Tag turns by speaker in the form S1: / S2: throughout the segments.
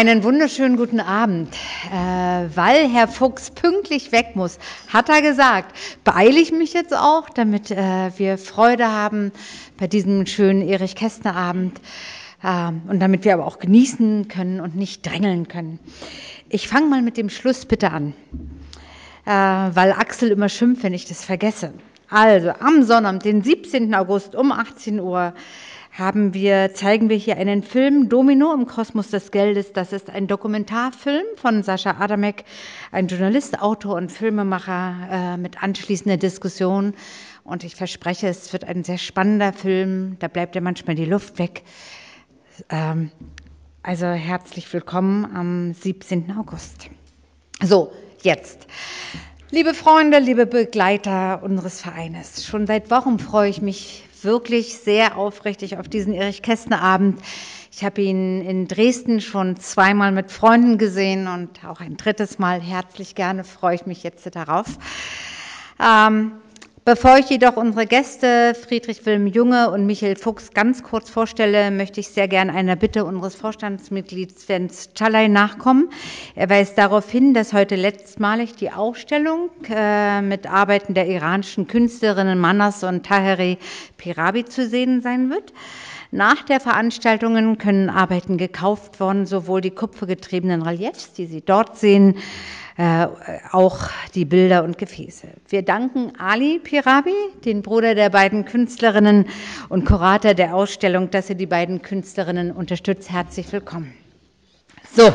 S1: Einen wunderschönen guten Abend. Äh, weil Herr Fuchs pünktlich weg muss, hat er gesagt, beeile ich mich jetzt auch, damit äh, wir Freude haben bei diesem schönen Erich Kästner Abend äh, und damit wir aber auch genießen können und nicht drängeln können. Ich fange mal mit dem Schluss bitte an, äh, weil Axel immer schimpft, wenn ich das vergesse. Also am Sonnabend, den 17. August um 18 Uhr haben wir, zeigen wir hier einen Film, Domino im Kosmos des Geldes. Das ist ein Dokumentarfilm von Sascha Adamek, ein Journalist, Autor und Filmemacher äh, mit anschließender Diskussion. Und ich verspreche, es wird ein sehr spannender Film. Da bleibt ja manchmal die Luft weg. Ähm, also herzlich willkommen am 17. August. So, jetzt. Liebe Freunde, liebe Begleiter unseres Vereines, schon seit Wochen freue ich mich wirklich sehr aufrichtig auf diesen Erich Kästner Abend. Ich habe ihn in Dresden schon zweimal mit Freunden gesehen und auch ein drittes Mal herzlich gerne freue ich mich jetzt darauf. Ähm, Bevor ich jedoch unsere Gäste Friedrich Wilhelm Junge und Michael Fuchs ganz kurz vorstelle, möchte ich sehr gerne einer Bitte unseres Vorstandsmitglieds Jens Czalay nachkommen. Er weist darauf hin, dass heute letztmalig die Ausstellung äh, mit Arbeiten der iranischen Künstlerinnen Manas und Taheri Pirabi zu sehen sein wird. Nach der Veranstaltung können Arbeiten gekauft worden, sowohl die kupfergetriebenen Reliefs, die Sie dort sehen, äh, auch die Bilder und Gefäße. Wir danken Ali Pirabi, den Bruder der beiden Künstlerinnen und Kurator der Ausstellung, dass er die beiden Künstlerinnen unterstützt. Herzlich willkommen. So.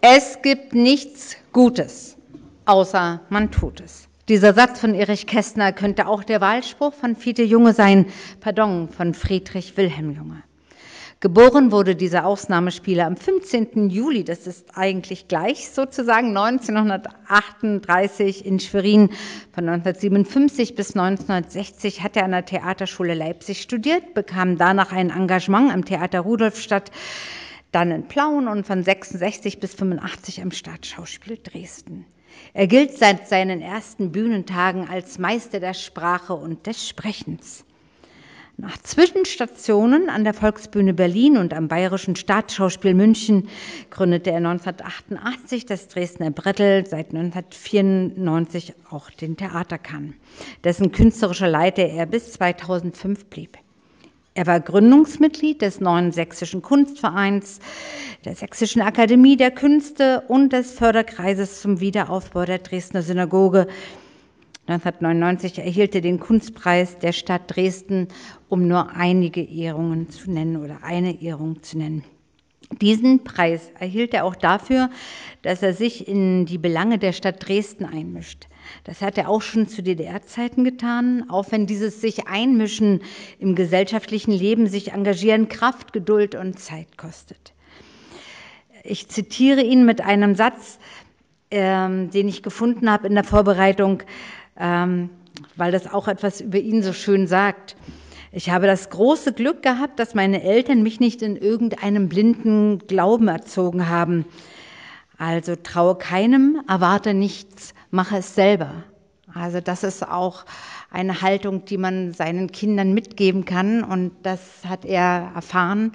S1: Es gibt nichts Gutes, außer man tut es. Dieser Satz von Erich Kästner könnte auch der Wahlspruch von Fiete Junge sein, pardon, von Friedrich Wilhelm Junge. Geboren wurde dieser Ausnahmespieler am 15. Juli, das ist eigentlich gleich sozusagen 1938 in Schwerin. Von 1957 bis 1960 hat er an der Theaterschule Leipzig studiert, bekam danach ein Engagement am Theater Rudolfstadt, dann in Plauen und von 66 bis 85 am Staatsschauspiel Dresden. Er gilt seit seinen ersten Bühnentagen als Meister der Sprache und des Sprechens. Nach Zwischenstationen an der Volksbühne Berlin und am Bayerischen Staatsschauspiel München gründete er 1988 das Dresdner Brettel, seit 1994 auch den Theaterkern, dessen künstlerischer Leiter er bis 2005 blieb. Er war Gründungsmitglied des neuen Sächsischen Kunstvereins, der Sächsischen Akademie der Künste und des Förderkreises zum Wiederaufbau der Dresdner Synagoge 1999 erhielt er den Kunstpreis der Stadt Dresden, um nur einige Ehrungen zu nennen oder eine Ehrung zu nennen. Diesen Preis erhielt er auch dafür, dass er sich in die Belange der Stadt Dresden einmischt. Das hat er auch schon zu DDR-Zeiten getan, auch wenn dieses sich einmischen im gesellschaftlichen Leben, sich engagieren, Kraft, Geduld und Zeit kostet. Ich zitiere ihn mit einem Satz, ähm, den ich gefunden habe in der Vorbereitung ähm, weil das auch etwas über ihn so schön sagt. Ich habe das große Glück gehabt, dass meine Eltern mich nicht in irgendeinem blinden Glauben erzogen haben. Also traue keinem, erwarte nichts, mache es selber. Also das ist auch eine Haltung, die man seinen Kindern mitgeben kann und das hat er erfahren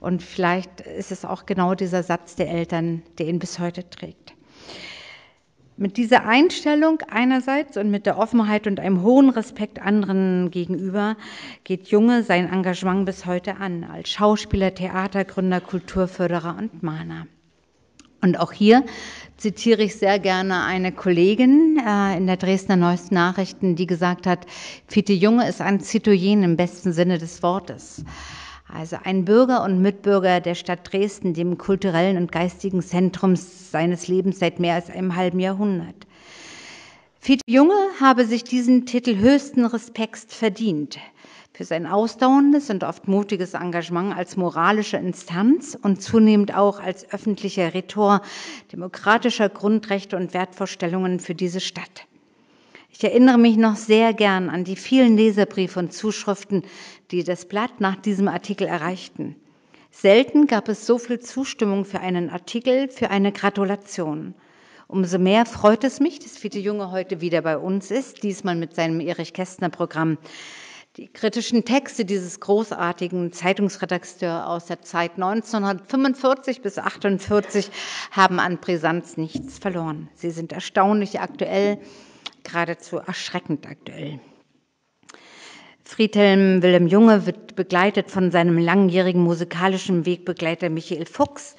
S1: und vielleicht ist es auch genau dieser Satz der Eltern, der ihn bis heute trägt. Mit dieser Einstellung einerseits und mit der Offenheit und einem hohen Respekt anderen gegenüber geht Junge sein Engagement bis heute an, als Schauspieler, Theatergründer, Kulturförderer und Mahner. Und auch hier zitiere ich sehr gerne eine Kollegin äh, in der Dresdner Neuesten Nachrichten, die gesagt hat, Fiete Junge ist ein Zitoyen im besten Sinne des Wortes. Also ein Bürger und Mitbürger der Stadt Dresden, dem kulturellen und geistigen Zentrum seines Lebens seit mehr als einem halben Jahrhundert. Fiete Junge habe sich diesen Titel höchsten Respekts verdient für sein ausdauerndes und oft mutiges Engagement als moralische Instanz und zunehmend auch als öffentlicher Rhetor demokratischer Grundrechte und Wertvorstellungen für diese Stadt. Ich erinnere mich noch sehr gern an die vielen Leserbriefe und Zuschriften, die das Blatt nach diesem Artikel erreichten. Selten gab es so viel Zustimmung für einen Artikel, für eine Gratulation. Umso mehr freut es mich, dass Fiete Junge heute wieder bei uns ist, diesmal mit seinem Erich Kästner Programm. Die kritischen Texte dieses großartigen Zeitungsredakteurs aus der Zeit 1945 bis 1948 haben an Brisanz nichts verloren. Sie sind erstaunlich aktuell, geradezu erschreckend aktuell. Friedhelm Wilhelm Junge wird begleitet von seinem langjährigen musikalischen Wegbegleiter Michael Fuchs.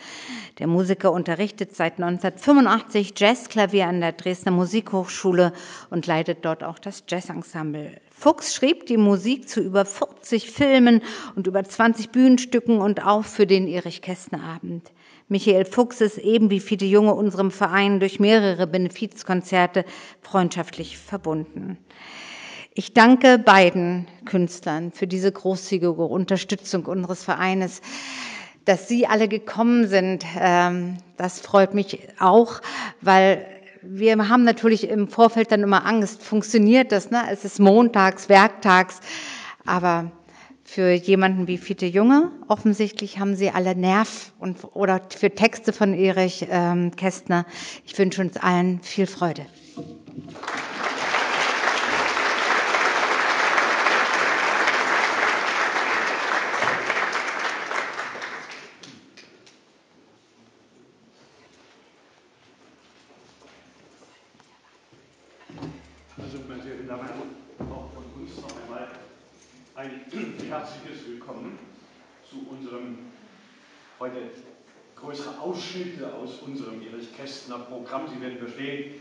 S1: Der Musiker unterrichtet seit 1985 Jazzklavier an der Dresdner Musikhochschule und leitet dort auch das Jazzensemble. Fuchs schrieb die Musik zu über 40 Filmen und über 20 Bühnenstücken und auch für den Erich Kästner Abend. Michael Fuchs ist eben wie viele Junge unserem Verein durch mehrere Benefizkonzerte freundschaftlich verbunden. Ich danke beiden Künstlern für diese großzügige Unterstützung unseres Vereines. Dass Sie alle gekommen sind, ähm, das freut mich auch, weil wir haben natürlich im Vorfeld dann immer Angst, funktioniert das? Ne? Es ist montags, werktags, aber für jemanden wie Fiete Junge, offensichtlich haben Sie alle Nerv und, oder für Texte von Erich ähm, Kästner. Ich wünsche uns allen viel Freude.
S2: heute größere Ausschnitte aus unserem Kästner Programm. Sie werden verstehen,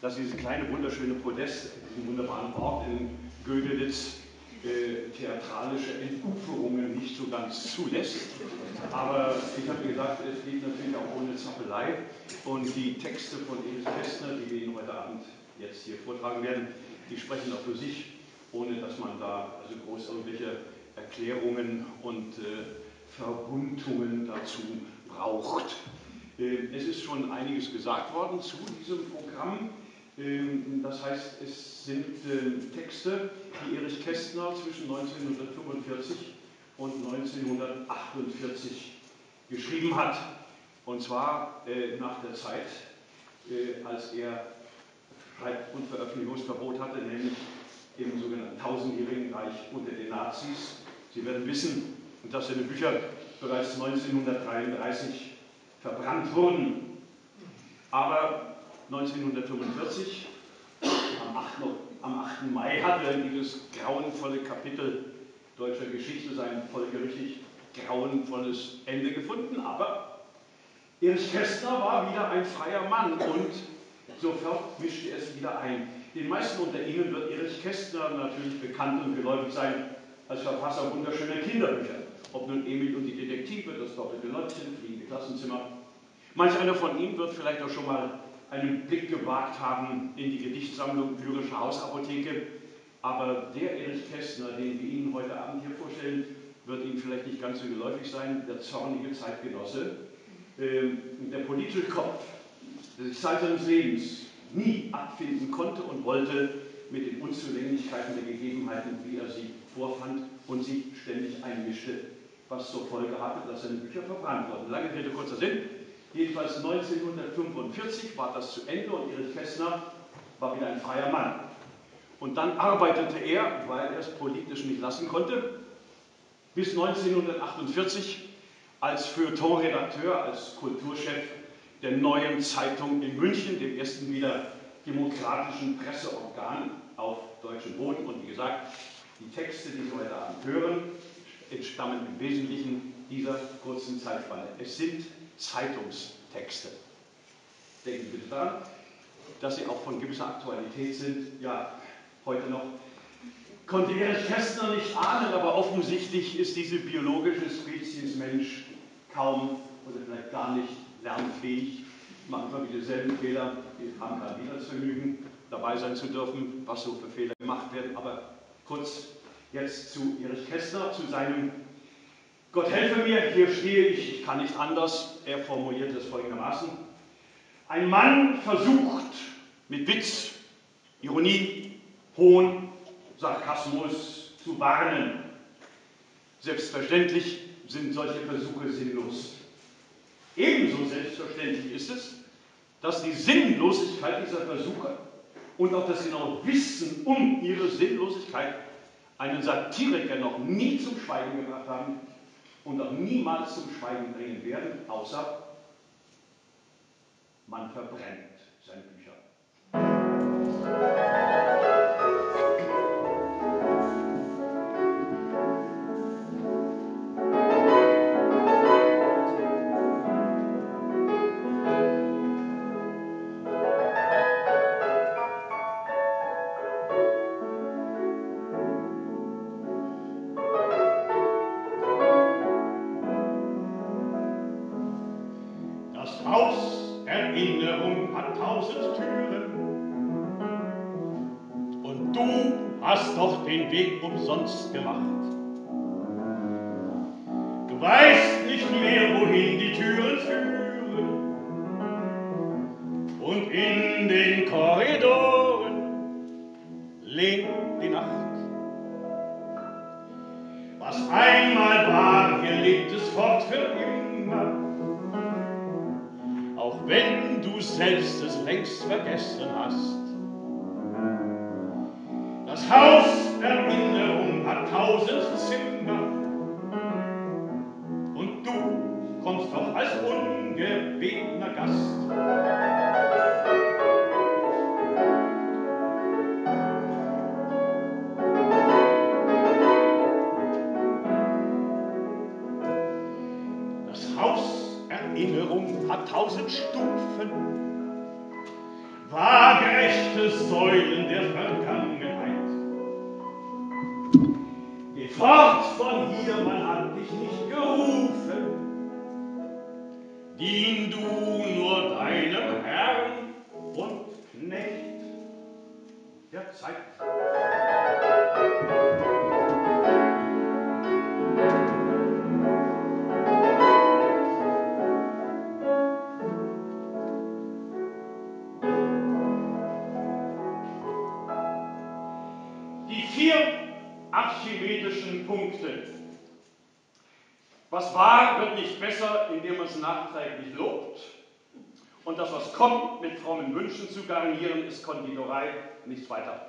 S2: dass dieses kleine wunderschöne Podest, diesen wunderbaren Ort in Gödelitz, äh, theatralische Entuferungen nicht so ganz zulässt. Aber ich habe gesagt, es geht natürlich auch ohne Zappelei. Und die Texte von Erich Kästner, die wir Ihnen heute Abend jetzt hier vortragen werden, die sprechen auch für sich, ohne dass man da also groß irgendwelche Erklärungen und äh, Verbundungen dazu braucht. Ähm, es ist schon einiges gesagt worden zu diesem Programm. Ähm, das heißt, es sind ähm, Texte, die Erich Kästner zwischen 1945 und 1948 geschrieben hat. Und zwar äh, nach der Zeit, äh, als er Schreib- und Veröffentlichungsverbot hatte, nämlich im sogenannten tausendjährigen Reich unter den Nazis. Sie werden wissen, dass seine Bücher bereits 1933 verbrannt wurden. Aber 1945, am 8. Am 8. Mai, hat er dieses grauenvolle Kapitel deutscher Geschichte sein folgerichtig grauenvolles Ende gefunden. Aber Erich Kästner war wieder ein freier Mann und sofort mischte er es wieder ein. Den meisten unter Ihnen wird Erich Kästner natürlich bekannt und geläufig sein als Verfasser wunderschöner Kinderbücher ob nun Emil und die Detektive, das doppelte Lottchen, fliegende Klassenzimmer. Manch einer von Ihnen wird vielleicht auch schon mal einen Blick gewagt haben in die Gedichtsammlung Lyrische Hausapotheke. Aber der Erich Kästner, den wir Ihnen heute Abend hier vorstellen, wird Ihnen vielleicht nicht ganz so geläufig sein, der zornige Zeitgenosse, ähm, der politische Kopf, der sich Zeit seines Lebens nie abfinden konnte und wollte mit den Unzulänglichkeiten der Gegebenheiten, wie er sie vorfand und sich ständig einmischte was zur Folge hatte, dass seine Bücher verbrannt wurden. Lange Rede, kurzer Sinn. Jedenfalls 1945 war das zu Ende und Erich Kästner war wieder ein freier Mann. Und dann arbeitete er, weil er es politisch nicht lassen konnte, bis 1948 als Feuilleton-Redakteur, als Kulturchef der neuen Zeitung in München, dem ersten wieder demokratischen Presseorgan auf deutschem Boden. Und wie gesagt, die Texte, die Sie heute Abend hören, entstammen im Wesentlichen dieser kurzen Zeitspanne. Es sind Zeitungstexte. Denken Sie bitte daran, dass sie auch von gewisser Aktualität sind. Ja, heute noch konnte Erich Kästner nicht ahnen, aber offensichtlich ist diese biologische Spezies Mensch kaum oder vielleicht gar nicht lernfähig. Machen immer wieder dieselben Fehler. Wir haben gerade wieder das Vergnügen, dabei sein zu dürfen, was so für Fehler gemacht werden. Aber kurz Jetzt zu Erich Kästner, zu seinem Gott helfe mir, hier stehe ich, ich kann nicht anders. Er formuliert es folgendermaßen. Ein Mann versucht mit Witz, Ironie, Hohn, Sarkasmus zu warnen. Selbstverständlich sind solche Versuche sinnlos. Ebenso selbstverständlich ist es, dass die Sinnlosigkeit dieser Versuche und auch das genaue Wissen um ihre Sinnlosigkeit
S3: einen Satiriker noch nie zum Schweigen gebracht haben und auch niemals zum Schweigen bringen werden, außer man verbrennt seine Bücher.
S2: Weg umsonst gemacht. Du weißt nicht mehr, wohin die Türen führen. Und in den Korridoren lehnt die Nacht. Was einmal war, hier lebt es fort für immer. Auch wenn du selbst es längst vergessen hast. Zu garnieren, ist Konditorei, nichts weiter.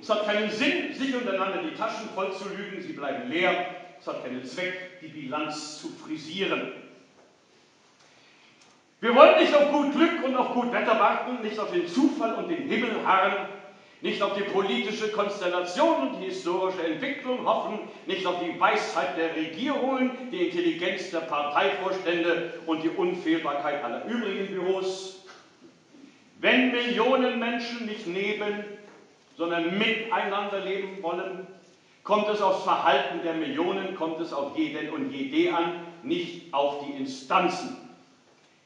S2: Es hat keinen Sinn, sich untereinander die Taschen voll zu lügen, sie bleiben leer. Es hat keinen Zweck, die Bilanz zu frisieren. Wir wollen nicht auf gut Glück und auf gut Wetter warten, nicht auf den Zufall und den Himmel harren, nicht auf die politische Konstellation und die historische Entwicklung hoffen, nicht auf die Weisheit der Regierungen, die Intelligenz der Parteivorstände und die Unfehlbarkeit aller übrigen Büros. Wenn Millionen Menschen nicht neben, sondern miteinander leben wollen, kommt es aufs Verhalten der Millionen, kommt es auf jeden und jede an, nicht auf die Instanzen.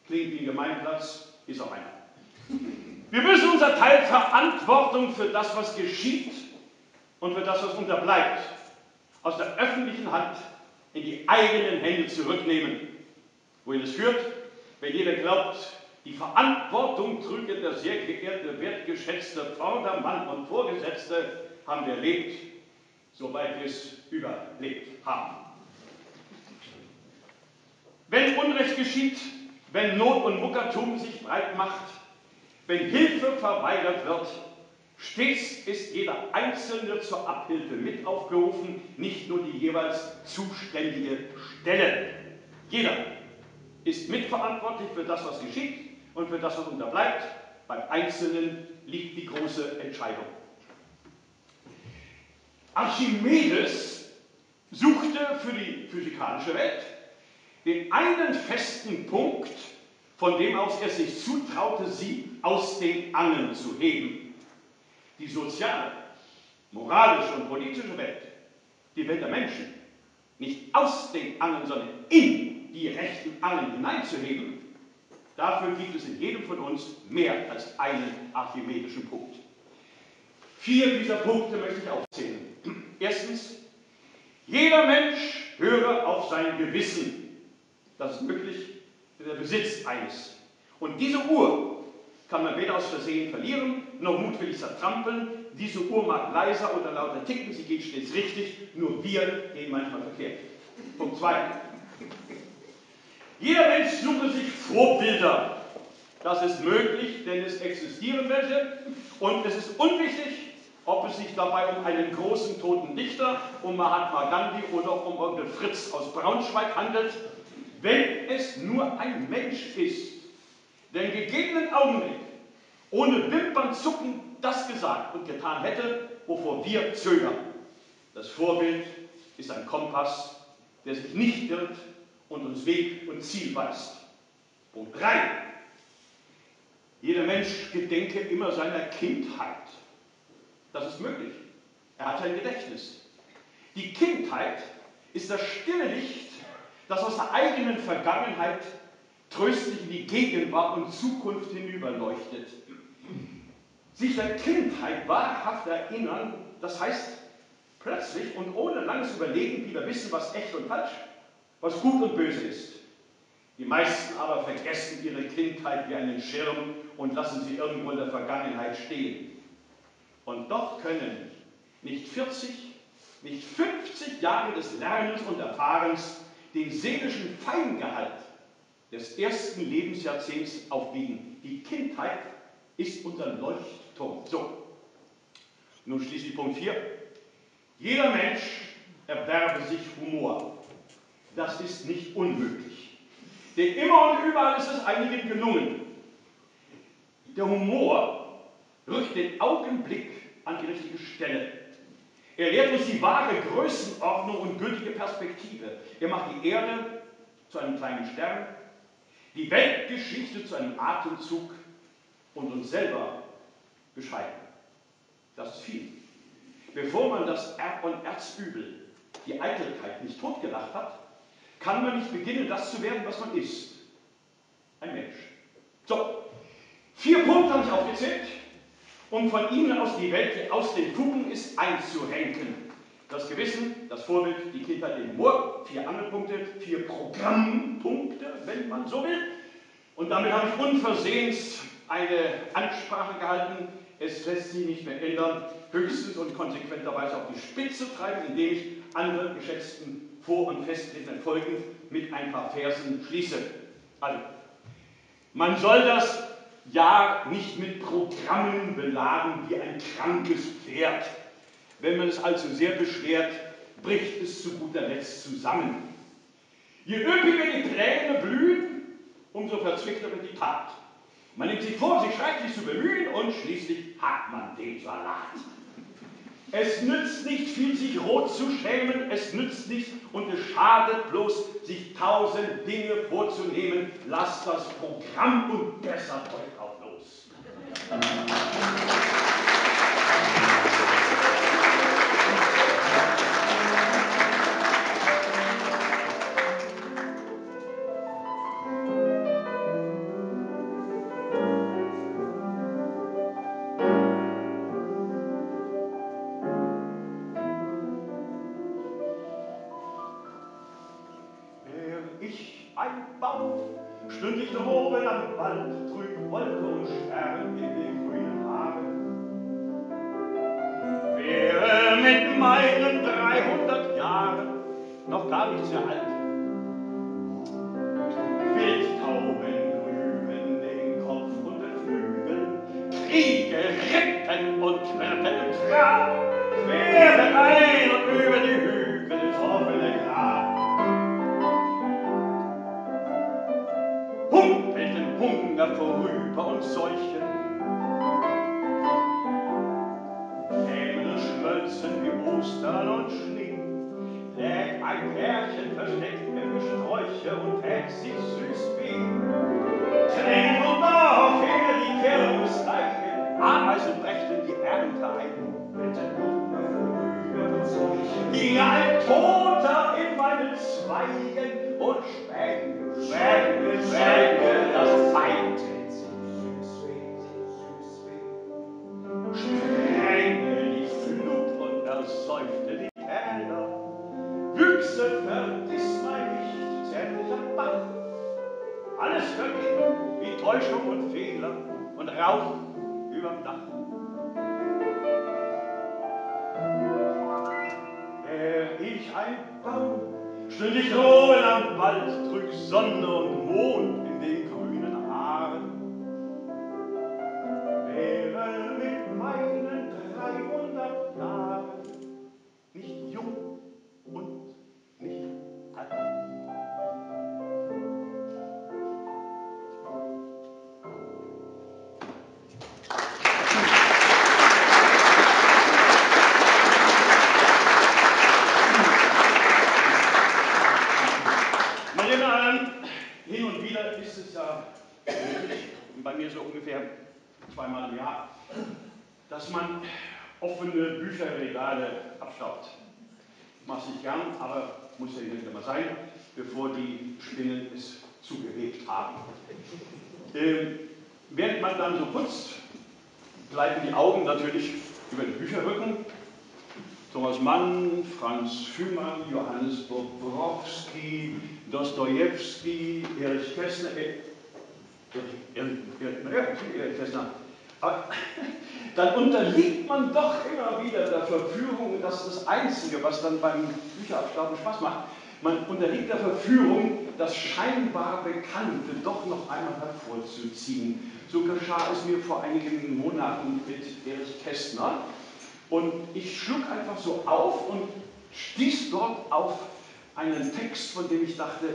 S2: Klingt wie ein Gemeinplatz, ist auch einer. Wir müssen unser Teil Verantwortung für das, was geschieht und für das, was unterbleibt, aus der öffentlichen Hand in die eigenen Hände zurücknehmen. Wohin es führt, wenn jeder glaubt, die Verantwortung trüge der sehr geehrte, wertgeschätzte Vordermann und Vorgesetzte, haben wir erlebt, soweit wir es überlebt haben. Wenn Unrecht geschieht, wenn Not und Muckertum sich breit macht, wenn Hilfe verweigert wird, stets ist jeder Einzelne zur Abhilfe mit aufgerufen, nicht nur die jeweils zuständige Stelle. Jeder ist mitverantwortlich für das, was geschieht und für das, was unterbleibt. Beim Einzelnen liegt die große Entscheidung. Archimedes suchte für die physikalische Welt den einen festen Punkt, von dem aus er sich zutraute, sie aus den Angeln zu heben. Die soziale, moralische und politische Welt, die Welt der Menschen, nicht aus den Angeln, sondern in die rechten Angeln hineinzuheben, dafür gibt es in jedem von uns mehr als einen archimedischen Punkt. Vier dieser Punkte möchte ich aufzählen. Erstens, jeder Mensch höre auf sein Gewissen. Das ist möglich der Besitz eines. Und diese Uhr kann man weder aus Versehen verlieren, noch mutwillig zertrampeln. Diese Uhr mag leiser oder lauter ticken, sie geht stets richtig, nur wir gehen manchmal verkehrt. Punkt 2. Jeder Mensch suche sich Vorbilder. Das ist möglich, denn es existieren welche. Und es ist unwichtig, ob es sich dabei um einen großen toten Dichter, um Mahatma Gandhi oder um Onkel Fritz aus Braunschweig handelt, wenn es nur ein Mensch ist, der im gegebenen Augenblick ohne Wimpernzucken das gesagt und getan hätte, wovor wir zögern. Das Vorbild ist ein Kompass, der sich nicht irrt und uns Weg und Ziel weist. Punkt 3. Jeder Mensch gedenke immer seiner Kindheit. Das ist möglich. Er hat ein Gedächtnis. Die Kindheit ist das stille Licht, das aus der eigenen Vergangenheit tröstlich in die Gegenwart und Zukunft hinüberleuchtet. Sich der Kindheit wahrhaft erinnern, das heißt plötzlich und ohne langes Überlegen wieder wissen, was echt und falsch, was gut und böse ist. Die meisten aber vergessen ihre Kindheit wie einen Schirm und lassen sie irgendwo in der Vergangenheit stehen. Und doch können nicht 40, nicht 50 Jahre des Lernens und Erfahrens den seelischen Feingehalt des ersten Lebensjahrzehnts aufwiegen. Die Kindheit ist unser Leuchtturm. So, nun schließlich Punkt 4. Jeder Mensch erwerbe sich Humor. Das ist nicht unmöglich. Denn immer und überall ist es einigen gelungen. Der Humor rückt den Augenblick an die richtige Stelle. Er lehrt uns die wahre Größenordnung und gültige Perspektive. Er macht die Erde zu einem kleinen Stern, die Weltgeschichte zu einem Atemzug und uns selber bescheiden. Das ist viel. Bevor man das Erb- und Erzübel, die Eitelkeit, nicht totgelacht hat, kann man nicht beginnen, das zu werden, was man ist. Ein Mensch. So, vier Punkte habe ich aufgezählt, um von ihnen aus die Welt, die aus den Fugen ist, einzurenken. Das Gewissen, das Vorbild, die Kindheit, den Humor, vier Angelpunkte, vier Programmpunkte, wenn man so will. Und damit habe ich unversehens eine Ansprache gehalten. Es lässt sich nicht mehr ändern, höchstens und konsequenterweise auf die Spitze treiben, indem ich andere geschätzten vor- und festgetretenen Folgen mit ein paar Versen schließe. Also, man soll das Jahr nicht mit Programmen beladen wie ein krankes Pferd. Wenn man es allzu sehr beschwert, bricht es zu guter Letzt zusammen. Je üppiger die Pläne blühen, umso verzwickter wird die Tat. Man nimmt sich vor, sich schrecklich zu bemühen und schließlich hat man den Salat. Es nützt nicht viel, sich rot zu schämen, es nützt nicht und es schadet bloß, sich tausend Dinge vorzunehmen. Lasst das Programm und bessert euch auch los. Toter in meinen Zweigen und schwänge, schwänge, schwänge Dostojewski, Erich Kästner, Erich, Kästner. Dann unterliegt man doch immer wieder der Verführung, und das ist das Einzige, was dann beim Bücherabstauben Spaß macht, man unterliegt der Verführung, das scheinbar Bekannte doch noch einmal hervorzuziehen. So geschah es mir vor einigen Monaten mit Erich Kästner. Und ich schlug einfach so auf und stieß dort auf einen Text, von dem ich dachte,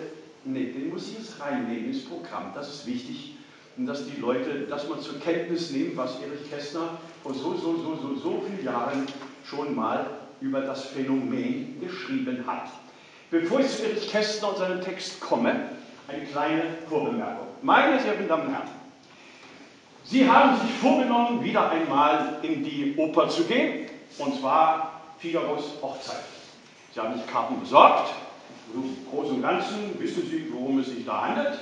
S2: nee, den muss ich jetzt reinnehmen ins Programm. Das ist wichtig, dass die Leute das mal zur Kenntnis nehmen, was Erich Kästner vor so, so, so, so, so vielen Jahren schon mal über das Phänomen geschrieben hat. Bevor ich zu Erich Kästner und seinem Text komme, eine kleine Vorbemerkung. Meine sehr verehrten Damen und Herren, Sie haben sich vorgenommen, wieder einmal in die Oper zu gehen, und zwar Figaros Hochzeit. Sie haben sich Karten besorgt, im Großen und Ganzen wissen Sie, worum es sich da handelt.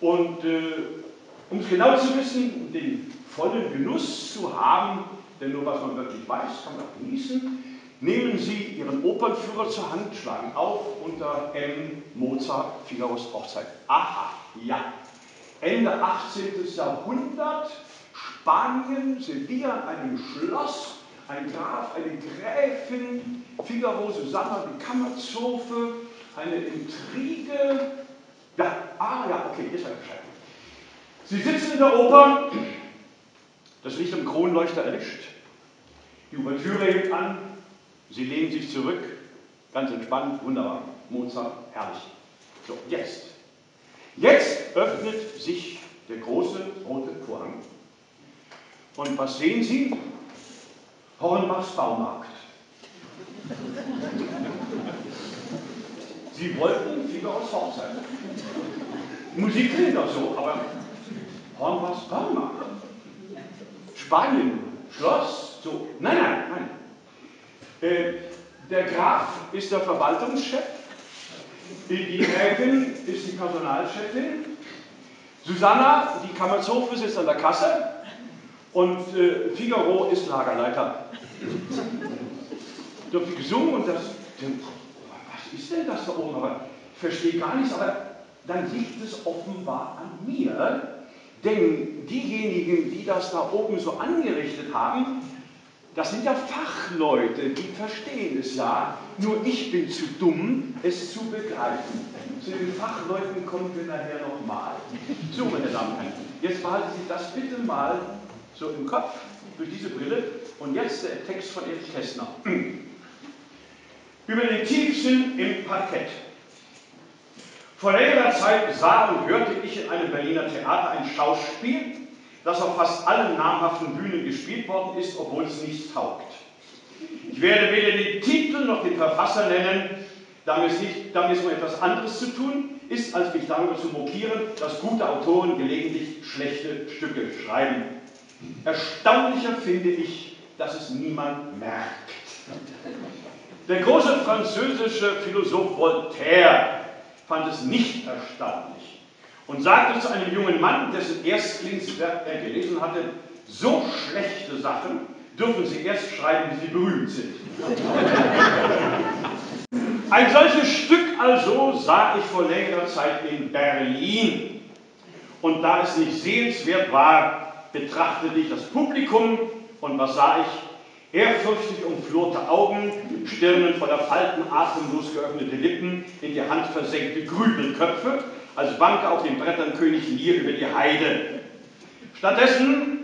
S2: Und äh, um es genau zu wissen, den vollen Genuss zu haben, denn nur was man wirklich weiß, kann man auch genießen, nehmen Sie Ihren Opernführer zur Hand, schlagen auf unter M. Mozart, Figaros Hochzeit. Aha, ja, Ende 18. Jahrhundert, Spanien, Sevilla einem Schloss, ein Graf, eine Gräfin, Figaro, Susanna, die Kammerzofe, eine Intrige. Ja, ah ja, okay, jetzt weiß ich Bescheid. Sie sitzen in der Oper, das Licht am Kronleuchter erlischt, die Ouvertüre hebt an, Sie lehnen sich zurück, ganz entspannt, wunderbar. Mozart, herrlich. So, jetzt. Jetzt öffnet sich der große rote Vorhang. Und was sehen Sie? Hornbachs Baumarkt. Sie wollten Figaros Hochzeit. Musik klingt auch so, aber Hornbachs Baumarkt. Spanien, Schloss, so. Nein, nein, nein. Äh, der Graf ist der Verwaltungschef die Gräfin ist die Personalchefin. Susanna, die Kammerzofe, sitzt an der Kasse. Und äh, Figaro ist Lagerleiter. Da wird gesungen und das. Was ist denn das da oben? Aber ich verstehe gar nichts. Aber dann liegt es offenbar an mir. Denn diejenigen, die das da oben so angerichtet haben, das sind ja Fachleute, die verstehen es ja. Nur ich bin zu dumm, es zu begreifen. Zu den Fachleuten kommen wir nachher nochmal. So, meine Damen und Herren, jetzt behalten Sie das bitte mal so im Kopf durch diese Brille. Und jetzt der Text von Erich Kästner. Über den Tiefsinn im Parkett. Vor längerer Zeit sah und hörte ich in einem Berliner Theater ein Schauspiel, das auf fast allen namhaften Bühnen gespielt worden ist, obwohl es nichts taugt. Ich werde weder den Titel noch den Verfasser nennen, da mir es, nicht, da mir es um etwas anderes zu tun ist, als mich darüber zu mokieren, dass gute Autoren gelegentlich schlechte Stücke schreiben. Erstaunlicher finde ich, dass es niemand merkt. Der große französische Philosoph Voltaire fand es nicht erstaunlich und sagte zu einem jungen Mann, dessen Erstlingswerk er gelesen hatte, so schlechte Sachen dürfen Sie erst schreiben, wenn Sie berühmt sind. Ein solches Stück also sah ich vor längerer Zeit in Berlin. Und da es nicht sehenswert war, betrachtete ich das Publikum und was sah ich? Ehrfürchtig umflorte Augen, Stirnen voller Falten, atemlos geöffnete Lippen, in die Hand versenkte Grübelköpfe als Banker auf den Brettern König Lear über die Heide. Stattdessen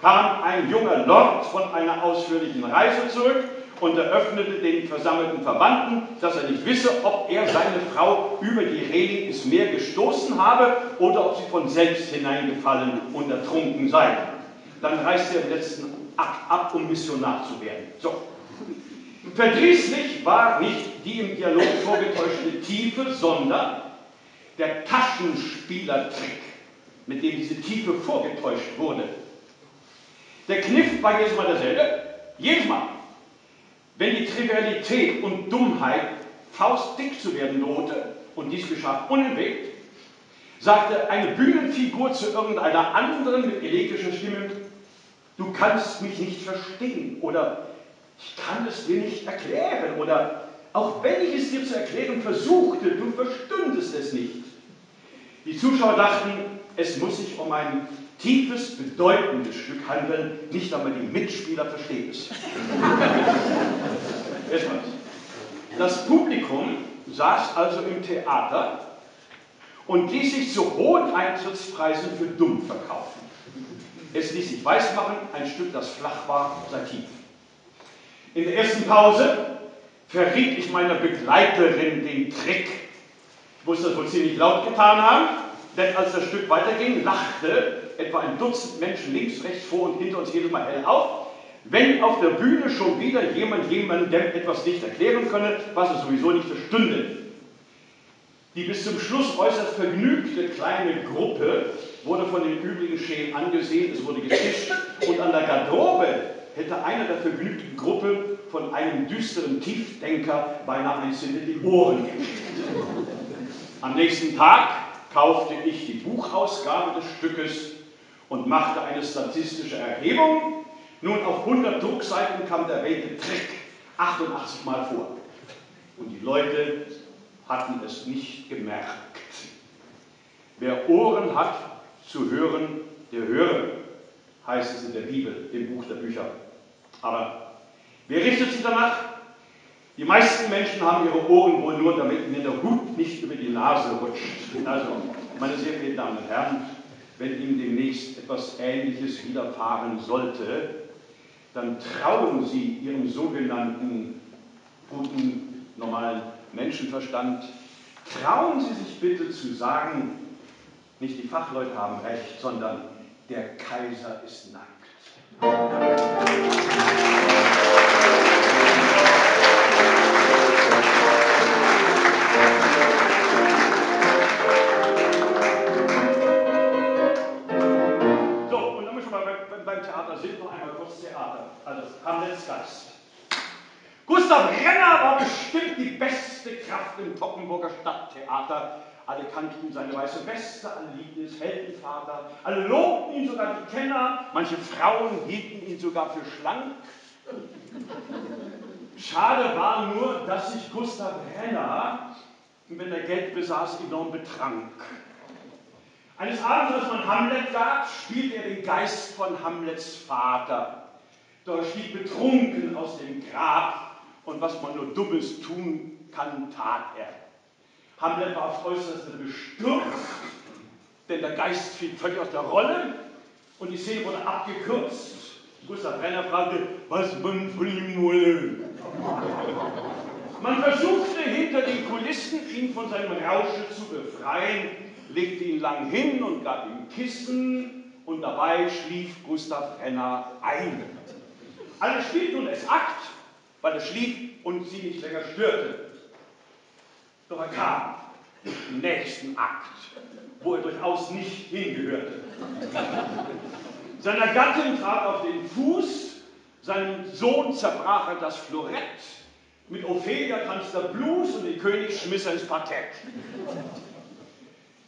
S2: kam ein junger Lord von einer ausführlichen Reise zurück und eröffnete den versammelten Verwandten, dass er nicht wisse, ob er seine Frau über die Reling ins Meer gestoßen habe oder ob sie von selbst hineingefallen und ertrunken sei. Dann reiste er im letzten Akt ab, um Missionar zu werden. So. Verdrießlich war nicht die im Dialog vorgetäuschte Tiefe, sondern der Taschenspielertrick. mit dem diese Tiefe vorgetäuscht wurde. Der Kniff war jedes Mal derselbe. Jedes Mal. Wenn die Trivialität und Dummheit faustdick zu werden drohte, und dies geschah unentwegt, sagte eine Bühnenfigur zu irgendeiner anderen mit elektrischer Stimme, du kannst mich nicht verstehen oder ich kann es dir nicht erklären oder auch wenn ich es dir zu erklären versuchte, du verstündest es nicht. Die Zuschauer dachten, es muss sich um ein tiefes, bedeutendes Stück handeln, nicht einmal die Mitspieler verstehen es. Erstmals. Das Publikum saß also im Theater und ließ sich zu hohen Eintrittspreisen für dumm verkaufen. Es ließ sich weismachen, ein Stück, das flach war, sei tief. In der ersten Pause verriet ich meiner Begleiterin den Trick. Ich muss das wohl ziemlich laut getan haben, denn als das Stück weiterging, lachte etwa ein Dutzend Menschen links, rechts, vor und hinter uns jedes Mal hell auf, wenn auf der Bühne schon wieder jemand jemandem etwas nicht erklären könne, was er sowieso nicht verstünde. Die bis zum Schluss äußerst vergnügte kleine Gruppe wurde von den übrigen Schälen angesehen, es wurde getischt und an der Garderobe hätte einer der vergnügten Gruppe von einem düsteren Tiefdenker beinahe einzeln in die Ohren geschickt. Am nächsten Tag kaufte ich die Buchausgabe des Stückes und machte eine statistische Erhebung. Nun auf 100 Druckseiten kam der erwähnte Trick 88 Mal vor. Und die Leute hatten es nicht gemerkt. Wer Ohren hat zu hören, der höre, heißt es in der Bibel, dem Buch der Bücher. Aber wer richtet sich danach? Die meisten Menschen haben ihre Ohren wohl nur, damit ihnen der Hut nicht über die Nase rutscht. Also, meine sehr verehrten Damen und Herren, wenn Ihnen demnächst etwas Ähnliches widerfahren sollte, dann trauen Sie Ihrem sogenannten guten, normalen Menschenverstand, trauen Sie sich bitte zu sagen, nicht die Fachleute haben recht, sondern der Kaiser ist nackt. Bestimmt die beste Kraft im Tockenburger Stadttheater. Alle kannten seine weiße Weste, alle liebten es Heldenvater, alle lobten ihn, sogar die Kenner, manche Frauen hielten ihn sogar für schlank. Schade war nur, dass sich Gustav Renner, wenn er Geld besaß, enorm betrank. Eines Abends, als man Hamlet gab, spielte er den Geist von Hamlets Vater. Doch er stieg betrunken aus dem Grab und was man nur Dummes tun kann, tat er. Hamlet war aufs Äußerste bestürzt, denn der Geist fiel völlig aus der Rolle und die Szene wurde abgekürzt. Gustav Renner fragte, was man von ihm wolle. Man versuchte hinter den Kulissen, ihn von seinem Rausche zu befreien, legte ihn lang hin und gab ihm Kissen und dabei schlief Gustav Renner ein. Alle spielten nun es Akt, weil er schlief und sie nicht länger störte. Doch er kam im nächsten Akt, wo er durchaus nicht hingehörte. Seiner Gattin trat auf den Fuß, seinem Sohn zerbrach er das Florett, mit Ophelia tanzte er Blues und den König schmiss er ins Parkett.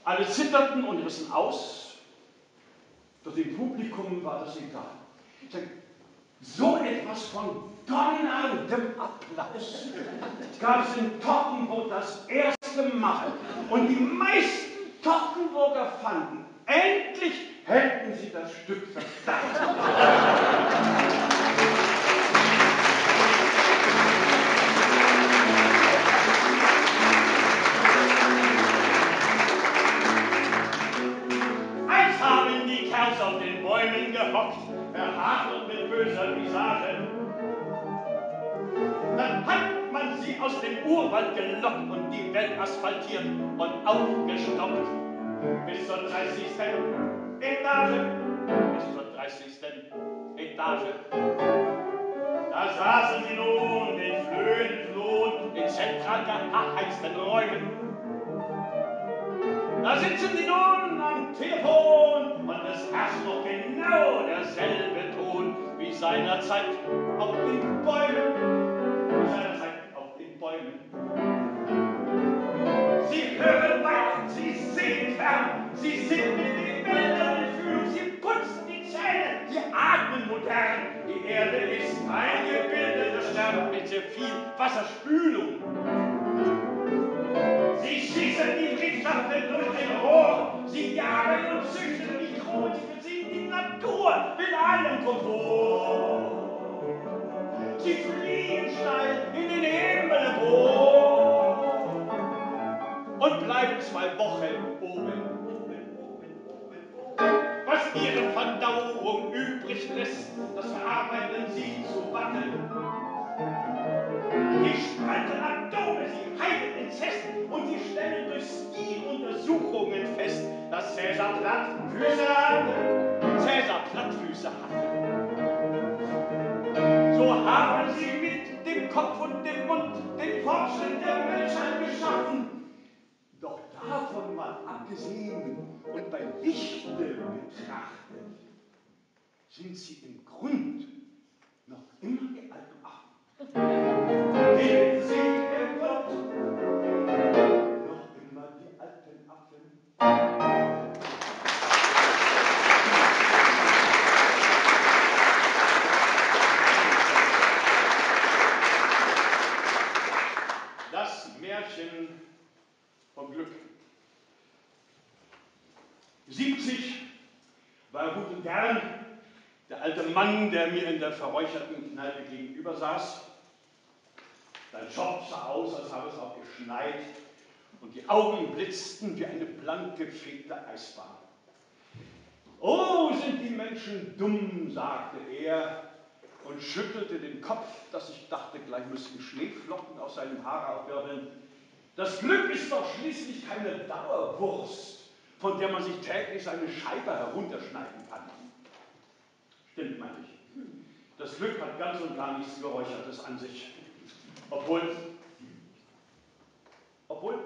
S2: Alle zitterten und rissen aus, doch dem Publikum war das egal. So etwas von donnerndem Applaus gab es in Tockenburg das erste Mal. Und die meisten Tockenburger fanden, endlich hätten sie das Stück verstanden. Haben die Kerls auf den Bäumen gehockt, verharrt und mit böser Visage. Urwald gelockt und die Welt asphaltiert und aufgestockt. Bis zur 30. Etage, bis zur 30. Etage. Da saßen sie nun, den Flöhen flohen, in zentral geheizten Räumen. Da sitzen sie nun am Telefon und es herrscht noch genau derselbe Ton wie seinerzeit auf den Bäumen. Bäumen. Sie hören weit, sie sehen fern, sie sind mit den Wäldern in Fühlung, sie putzen die Zähne, sie atmen modern. Die Erde ist ein gebildeter Stern mit sehr viel Wasserspülung. Sie schießen die Briefschaften durch ein Rohr, sie jagen und züchten Mikroben, sie beziehen die Natur mit allem Komfort. Sie fliegen steil in den Himmel empor und bleiben zwei Wochen oben. Was ihre Verdauung übrig lässt, das verarbeiten sie zu Watte. Die spalten Atome, sie heilen Inzesten und sie stellen durch Stiluntersuchungen fest, dass Cäsar Plattfüße hatte. Cäsar Plattfüße hatte. Haben sie mit dem Kopf und dem Mund den Fortschritt der Menschheit geschaffen. Doch davon mal abgesehen und beim Lichte betrachtet, sind sie im Grund noch immer die alten Affen. Und gern der alte Mann, der mir in der verräucherten Kneipe gegenüber saß. Sein Job sah aus, als habe es auch geschneit, und die Augen blitzten wie eine blank gefegte Eisbahn. Oh, sind die Menschen dumm, sagte er und schüttelte den Kopf, dass ich dachte, gleich müssten Schneeflocken aus seinem Haar aufwirbeln. Das Glück ist doch schließlich keine Dauerwurst, von der man sich täglich seine Scheibe herunterschneiden kann. Stimmt, meine ich. Das Glück hat ganz und gar nichts Geräuchertes an sich. Obwohl, obwohl,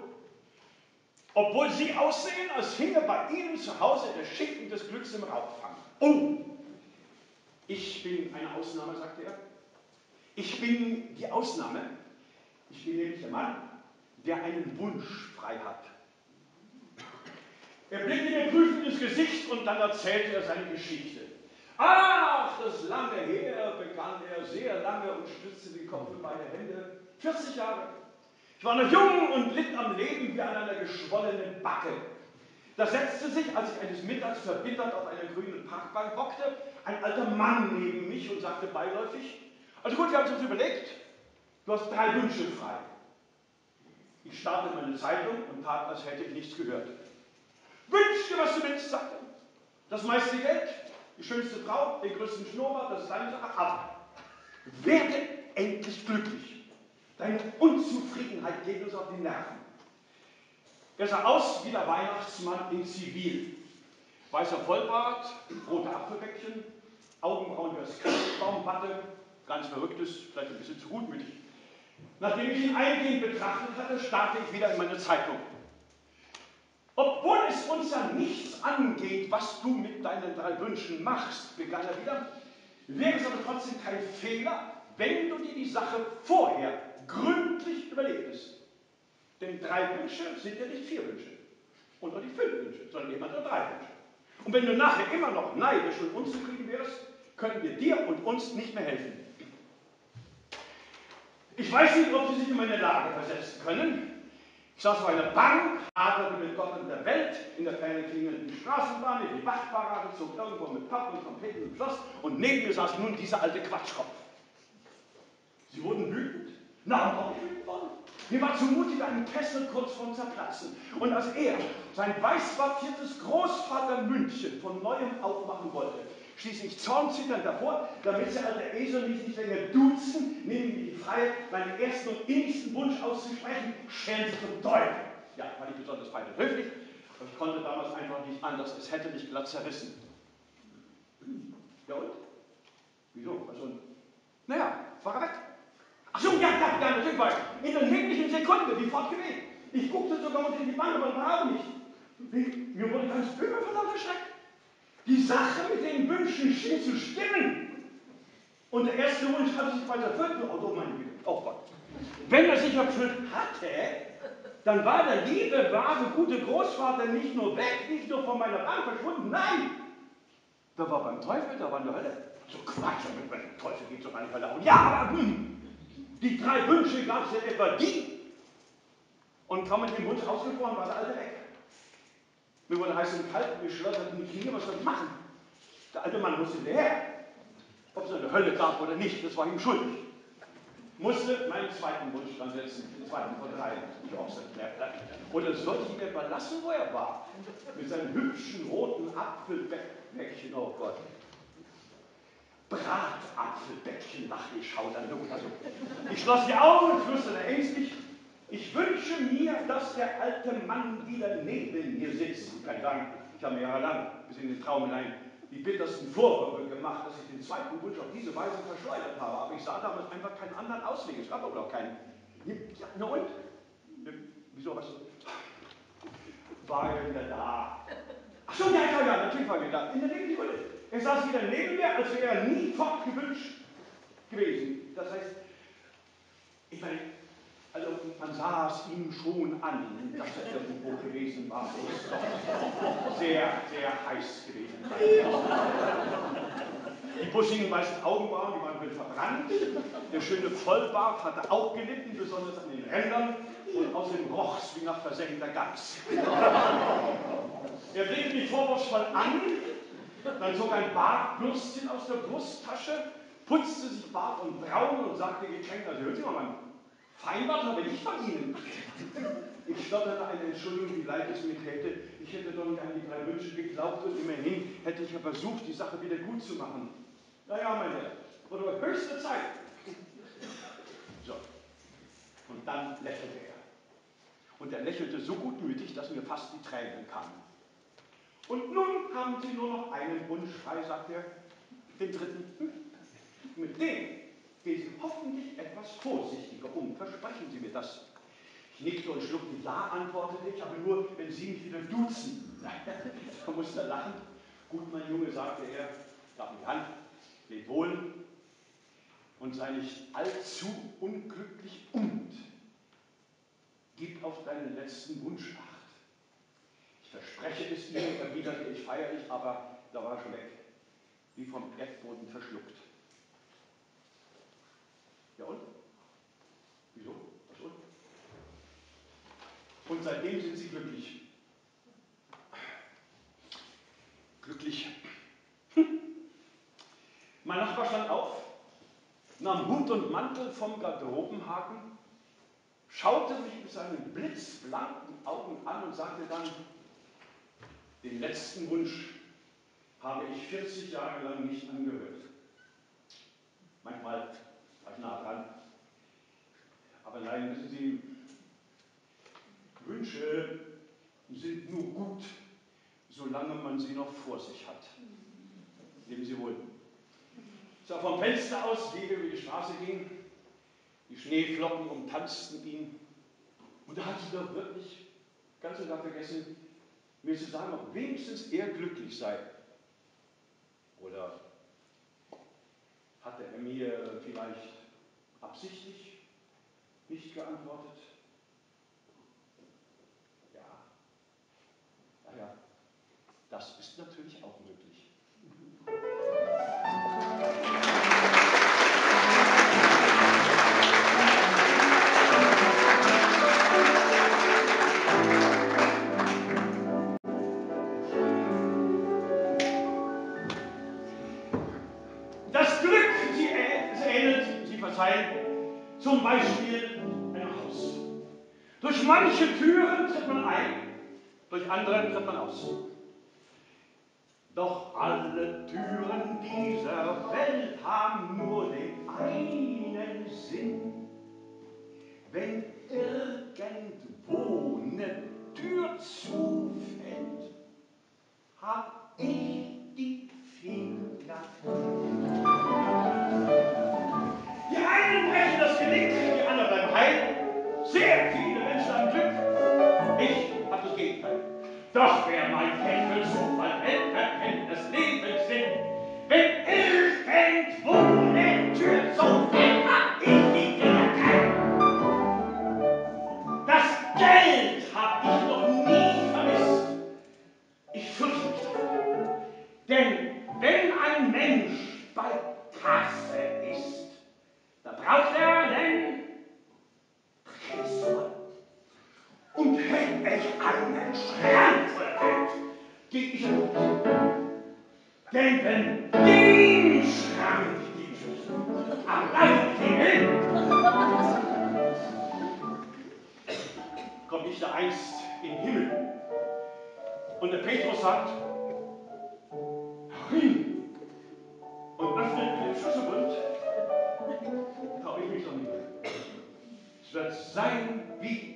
S2: obwohl Sie aussehen, als hinge bei Ihnen zu Hause der Schicken des Glücks im Rauchfang. Oh, ich bin eine Ausnahme, sagte er. Ich bin die Ausnahme. Ich bin nämlich der Mann, der einen Wunsch frei hat. Er blickte mir prüfend ins Gesicht und dann erzählte er seine Geschichte. Ach, das lange her, begann er sehr lange und stützte den Kopf in beide Hände. 40 Jahre. Ich war noch jung und litt am Leben wie an einer geschwollenen Backe. Da setzte sich, als ich eines Mittags verbittert auf einer grünen Parkbank hockte, ein alter Mann neben mich und sagte beiläufig, also gut, wir haben uns überlegt, du hast drei Wünsche frei. Ich starrte meine Zeitung und tat, als hätte ich nichts gehört. Wünsch dir, was du willst, sagte er. Das meiste Geld, die schönste Frau, den größten Schnurrbart, das ist deine Sache, aber werde endlich glücklich. Deine Unzufriedenheit geht uns auf die Nerven. Er sah aus wie der Weihnachtsmann in Zivil. Weißer Vollbart, rote Apfelbäckchen, Augenbrauen wie aus Christbaumwatte, ganz verrücktes, vielleicht ein bisschen zu gutmütig. Nachdem ich ihn eingehend betrachtet hatte, starrte ich wieder in meine Zeitung. Obwohl es uns ja nichts angeht, was du mit deinen drei Wünschen machst, begann er wieder, wäre es aber trotzdem kein Fehler, wenn du dir die Sache vorher gründlich überlegtest. Denn drei Wünsche sind ja nicht vier Wünsche und auch nicht fünf Wünsche, sondern immer nur drei Wünsche. Und wenn du nachher immer noch neidisch und unzufrieden wärst, können wir dir und uns nicht mehr helfen. Ich weiß nicht, ob Sie sich in meine Lage versetzen können. Ich saß auf einer Bank, haderte mit Gott und der Welt, in der ferne klingelnden Straßenbahn, in die Wachtparade, zog irgendwo mit Papp und Trompeten im Schloss und neben mir saß nun dieser alte Quatschkopf. Sie wurden wütend? Na, warum wütend? Mir war zumute wie ein Kessel kurz vorm Zerplatzen. Und als er sein weißwattiertes Großvatermündchen von neuem aufmachen wollte, stieß ich zornzitternd davor, damit der alte Esel nicht länger duzen, nehme ich mir die Freiheit, meinen ersten und innigsten Wunsch auszusprechen, scheren Sie zum Teufel. Ja, war nicht besonders und höflich, aber ich konnte damals einfach nicht anders, es hätte mich glatt zerrissen. Ja und? Wieso? Also, naja, er weg. Ach so, ja, ja, ja, natürlich ich. In der nächsten Sekunde, wie fortgeweht. Ich guckte sogar unter die Bank, aber war auch nicht. Mir wurde ganz übel von lauter Schreck. Die Sache mit den Wünschen schien zu stimmen. Und der erste Wunsch hatte sich bald erfüllt. Oh, meine Güte, oh Gott. Wenn er sich erfüllt hatte, dann war der liebe, wahre, gute Großvater nicht nur weg, nicht nur von meiner Bank verschwunden, nein, da war beim Teufel, da war in der Hölle. So Quatsch, mit dem Teufel geht so an die Hölle auch. Ja, aber hm, die drei Wünsche gab es ja etwa die. Und kaum mit dem Wunsch ausgesprochen, war der Alte weg. Mir wurde heiß und kalt, mir schlotterten die Knie, was soll ich machen? Der alte Mann musste her. Ob es eine Hölle gab oder nicht, das war ihm schuldig. Musste meinen zweiten Wunsch dran setzen, den zweiten von drei. Ich auch Oder sollte ich ihn etwa lassen, wo er war? Mit seinem hübschen roten Apfelbäckchen, oh Gott. Bratapfelbäckchen, lachte ich, schaut an. Also, ich schloss die Augen und flüsterte ängstlich, ich wünsche mir, dass der alte Mann wieder neben mir sitzt. Kann sagen, ich habe mir jahrelang bis in den Traum hinein die bittersten Vorwürfe gemacht, dass ich den zweiten Wunsch auf diese Weise verschleudert habe. Aber ich sah damals einfach keinen anderen Ausweg. Es gab auch keinen. Ja, na und? Wieso, was? War er wieder da? Ach so, ja, ja, ja, natürlich war er da. In der Nebensekunde. Er saß wieder neben mir, als wäre er nie fortgewünscht gewesen. Das heißt, ich meine, also man sah es ihm schon an, dass er irgendwo gewesen war. Es doch sehr, sehr heiß gewesen. Die buschigen weißen Augenbrauen, die waren wild verbrannt. Der schöne Vollbart hatte auch gelitten, besonders an den Rändern. Und außerdem roch es wie nach versenkter Gans. Er blickte mich vorwurfsvoll an, dann zog ein Bartbürstchen aus der Brusttasche, putzte sich Bart und Brauen und sagte gekränkt, also hören Sie mal, Mann, Vereinbart habe ich von Ihnen. Ich stotterte eine Entschuldigung, wie leid es mir täte. Ich hätte doch nicht an die drei Wünsche geglaubt und immerhin hätte ich ja versucht, die Sache wieder gut zu machen. Naja, mein Herr, wurde höchste Zeit. So. Und dann lächelte er. Und er lächelte so gutmütig, dass mir fast die Tränen kamen. Und nun haben Sie nur noch einen Wunsch frei, sagt er, den dritten. Mit dem Gehen Sie hoffentlich etwas vorsichtiger um. Versprechen Sie mir das. Ich nickte und schluckte Ja, antwortete ich, aber nur, wenn Sie mich wieder duzen. Nein, da musste er lachen. Gut, mein Junge, sagte er, mir die Hand, leb wohl und sei nicht allzu unglücklich und gib auf deinen letzten Wunsch acht. Ich verspreche es Ihnen, erwiderte ich feierlich, aber da war er schon weg, wie vom Erdboden verschluckt. Ja und? Wieso? Was und? Und seitdem sind sie glücklich. Glücklich. Hm. Mein Nachbar stand auf, nahm Hut und Mantel vom Garderobenhaken, schaute mich mit seinen blitzblanken Augen an und sagte dann, den letzten Wunsch habe ich 40 Jahre lang nicht angehört. Manchmal war ich nah dran. Aber nein, wissen Sie, Wünsche sind nur gut, solange man sie noch vor sich hat. Nehmen Sie wohl. Sah vom Fenster aus, wie wir über die Straße gingen. Die Schneeflocken umtanzten ihn. Und da hatte ich doch wirklich ganz und gar vergessen, mir zu sagen, ob wenigstens er glücklich sei. Oder hatte er mir vielleicht absichtlich nicht geantwortet? Ja. Naja, das ist natürlich auch möglich. Das Glück, Sie, ähnelt, Sie verzeihen, zum Beispiel. Durch manche Türen tritt man ein, durch andere tritt man aus. Doch alle Türen dieser Welt haben nur den einen Sinn. Wenn irgendwo eine Tür zufällt, hab ich die Finger. Geh ich nicht. Denn wenn den Schrank die Schlüssel allein klingelt, komme ich da einst in den Himmel. Und der Petrus sagt, und öffnet den Schlüsselbund, traue ich mich doch nicht. Es wird sein wie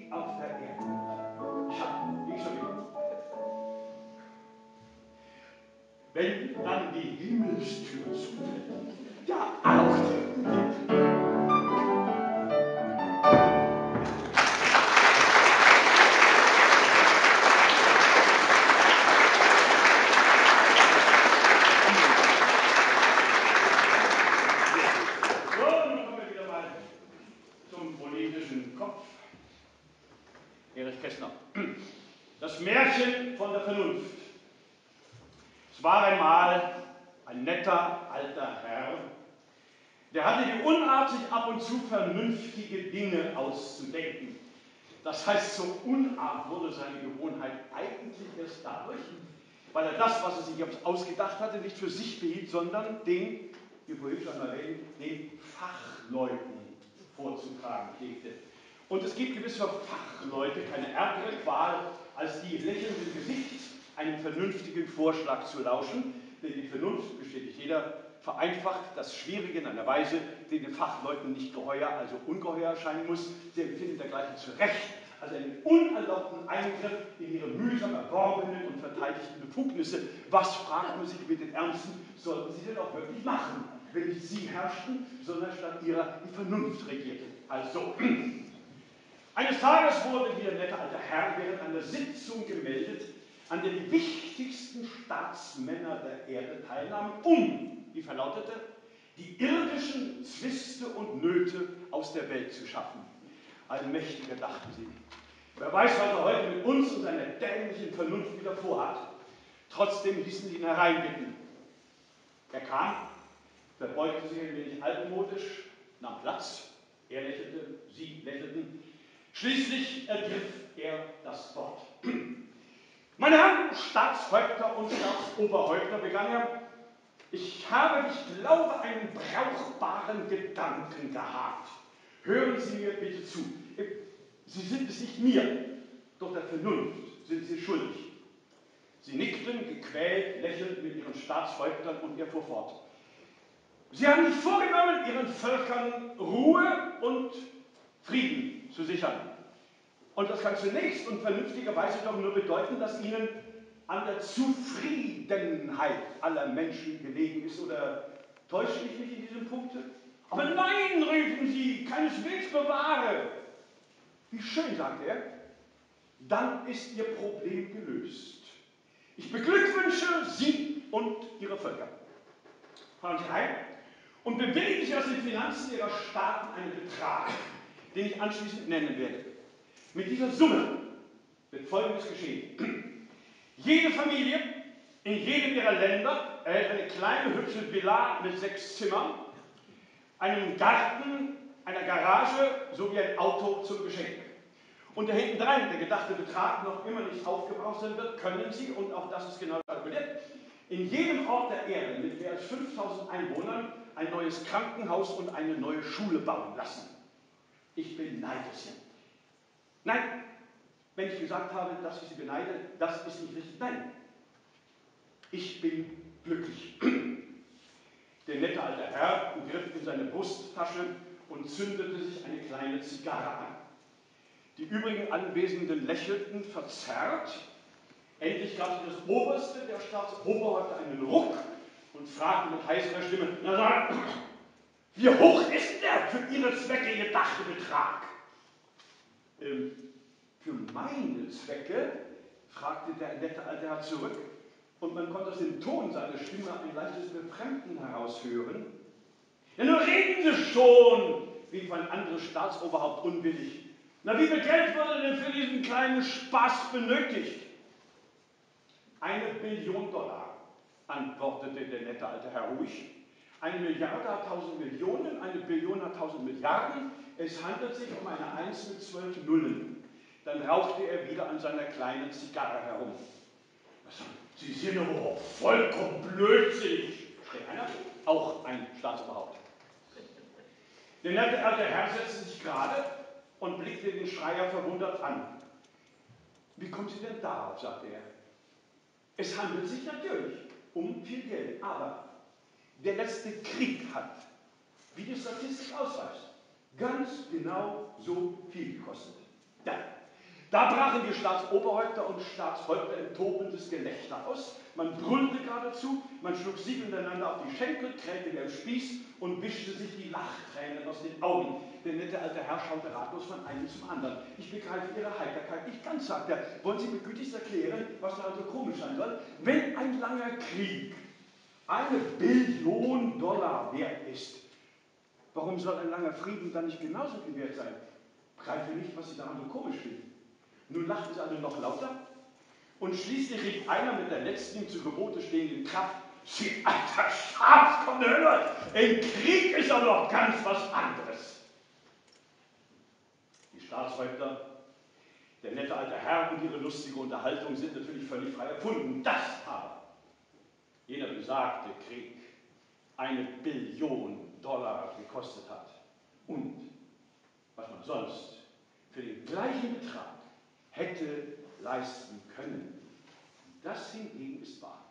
S2: Wenn dann die Himmelstür zufällt, ja auch die Wurde seine Gewohnheit eigentlich erst dadurch, weil er das, was er sich ausgedacht hatte, nicht für sich behielt, sondern den, wie vorhin schon erwähnt, den Fachleuten vorzutragen pflegte. Und es gibt gewiss Fachleute keine ärgere Qual, als die lächelnden Gesichts einem vernünftigen Vorschlag zu lauschen, denn die Vernunft, bestätigt jeder, vereinfacht das Schwierige in einer Weise, die den Fachleuten nicht geheuer, also ungeheuer erscheinen muss. Sie empfinden dergleichen zu Recht als einen unerlaubten Eingriff in ihre mühsam erworbenen und verteidigten Befugnisse. Was, fragt man sich mit den Ernsten, sollten sie denn auch wirklich machen, wenn nicht sie herrschten, sondern statt ihrer die Vernunft regierte? Also, eines Tages wurde hier netter alter Herr während einer Sitzung gemeldet, an der die wichtigsten Staatsmänner der Erde teilnahmen, um, wie verlautete, die irdischen Zwiste und Nöte aus der Welt zu schaffen. Allmächtiger dachten sie. Wer weiß, was er heute mit uns und seiner dämlichen Vernunft wieder vorhat. Trotzdem ließen sie ihn hereinbitten. Er kam, verbeugte sich ein wenig altmodisch, nahm Platz, er lächelte, sie lächelten. Schließlich ergriff er das Wort. Meine Herren Staatshäupter und Staatsoberhäupter, begann er, ich habe, ich glaube, einen brauchbaren Gedanken gehabt. Hören Sie mir bitte zu. Sie sind es nicht mir, doch der Vernunft sind Sie schuldig. Sie nickten, gequält, lächelnd mit ihren Staatshäuptern und er fuhr fort. Sie haben sich vorgenommen, ihren Völkern Ruhe und Frieden zu sichern. Und das kann zunächst und vernünftigerweise doch nur bedeuten, dass ihnen an der Zufriedenheit aller Menschen gelegen ist. Oder täusche ich mich in diesem Punkt? Aber nein, riefen sie, keineswegs bewahre. Wie schön, sagt er, dann ist Ihr Problem gelöst. Ich beglückwünsche Sie und Ihre Völker. Fahren Sie heim und bewegen Sie aus den Finanzen Ihrer Staaten einen Betrag, den ich anschließend nennen werde. Mit dieser Summe wird Folgendes geschehen. Jede Familie in jedem ihrer Länder erhält eine kleine, hübsche Villa mit sechs Zimmern, einem Garten, einer Garage sowie ein Auto zum Geschenk. Und der hintendrein der gedachte Betrag noch immer nicht aufgebraucht sein wird, können Sie, und auch das ist genau kalkuliert, in jedem Ort der Erde mit mehr als 5000 Einwohnern ein neues Krankenhaus und eine neue Schule bauen lassen. Ich beneide Sie. Nein, wenn ich gesagt habe, dass ich Sie beneide, das ist nicht richtig. Nein, ich bin glücklich. Der nette alte Herr griff in seine Brusttasche und zündete sich eine kleine Zigarre an. Die übrigen Anwesenden lächelten verzerrt. Endlich gab sich das Oberste der Staatsoberhäupter einen Ruck und fragte mit heißer Stimme, na sag, wie hoch ist der für Ihre Zwecke gedachte Betrag? Ähm, für meine Zwecke, fragte der nette alte Herr zurück, und man konnte aus dem Ton seiner Stimme ein leichtes Befremden heraushören. Ja, nur reden Sie schon, rief ein anderes Staatsoberhaupt unwillig. Na, wie viel Geld wurde denn für diesen kleinen Spaß benötigt? Eine Billion Dollar, antwortete der nette alte Herr ruhig. Eine Milliarde hat tausend Millionen, eine Billion hat tausend Milliarden. Es handelt sich um eine Eins mit zwölf Nullen. Dann rauchte er wieder an seiner kleinen Zigarre herum. Sie sind aber vollkommen blödsinnig, schrie einer, auch ein Staatsoberhaupt. Der nette alte Herr setzte sich gerade und blickte den Schreier verwundert an. Wie kommen Sie denn darauf, sagte er. Es handelt sich natürlich um viel Geld, aber der letzte Krieg hat, wie die Statistik ausweist, ganz genau so viel gekostet. Ja, da brachen die Staatsoberhäupter und Staatshäupter in tobendes Gelächter aus. Man brüllte geradezu, man schlug sich untereinander auf die Schenkel, krähte wie ein Spieß und wischte sich die Lachtränen aus den Augen. Der nette alte Herr schaute ratlos von einem zum anderen. Ich begreife Ihre Heiterkeit nicht ganz, sagt er. Wollen Sie mir gütigst erklären, was daran so komisch sein soll? Wenn ein langer Krieg eine Billion Dollar wert ist, warum soll ein langer Frieden dann nicht genauso viel wert sein? Begreife nicht, was Sie daran so komisch finden. Nun lachten sie alle noch lauter und schließlich rief einer mit der letzten zu Gebote stehenden Kraft, Sie alter Schafskondöner, im Krieg ist aber noch ganz was anderes. Die Staatshäupter, der nette alte Herr und ihre lustige Unterhaltung sind natürlich völlig frei erfunden. Das aber, jener besagte Krieg, eine Billion Dollar gekostet hat und was man sonst für den gleichen Betrag hätte leisten können. Das hingegen ist wahr.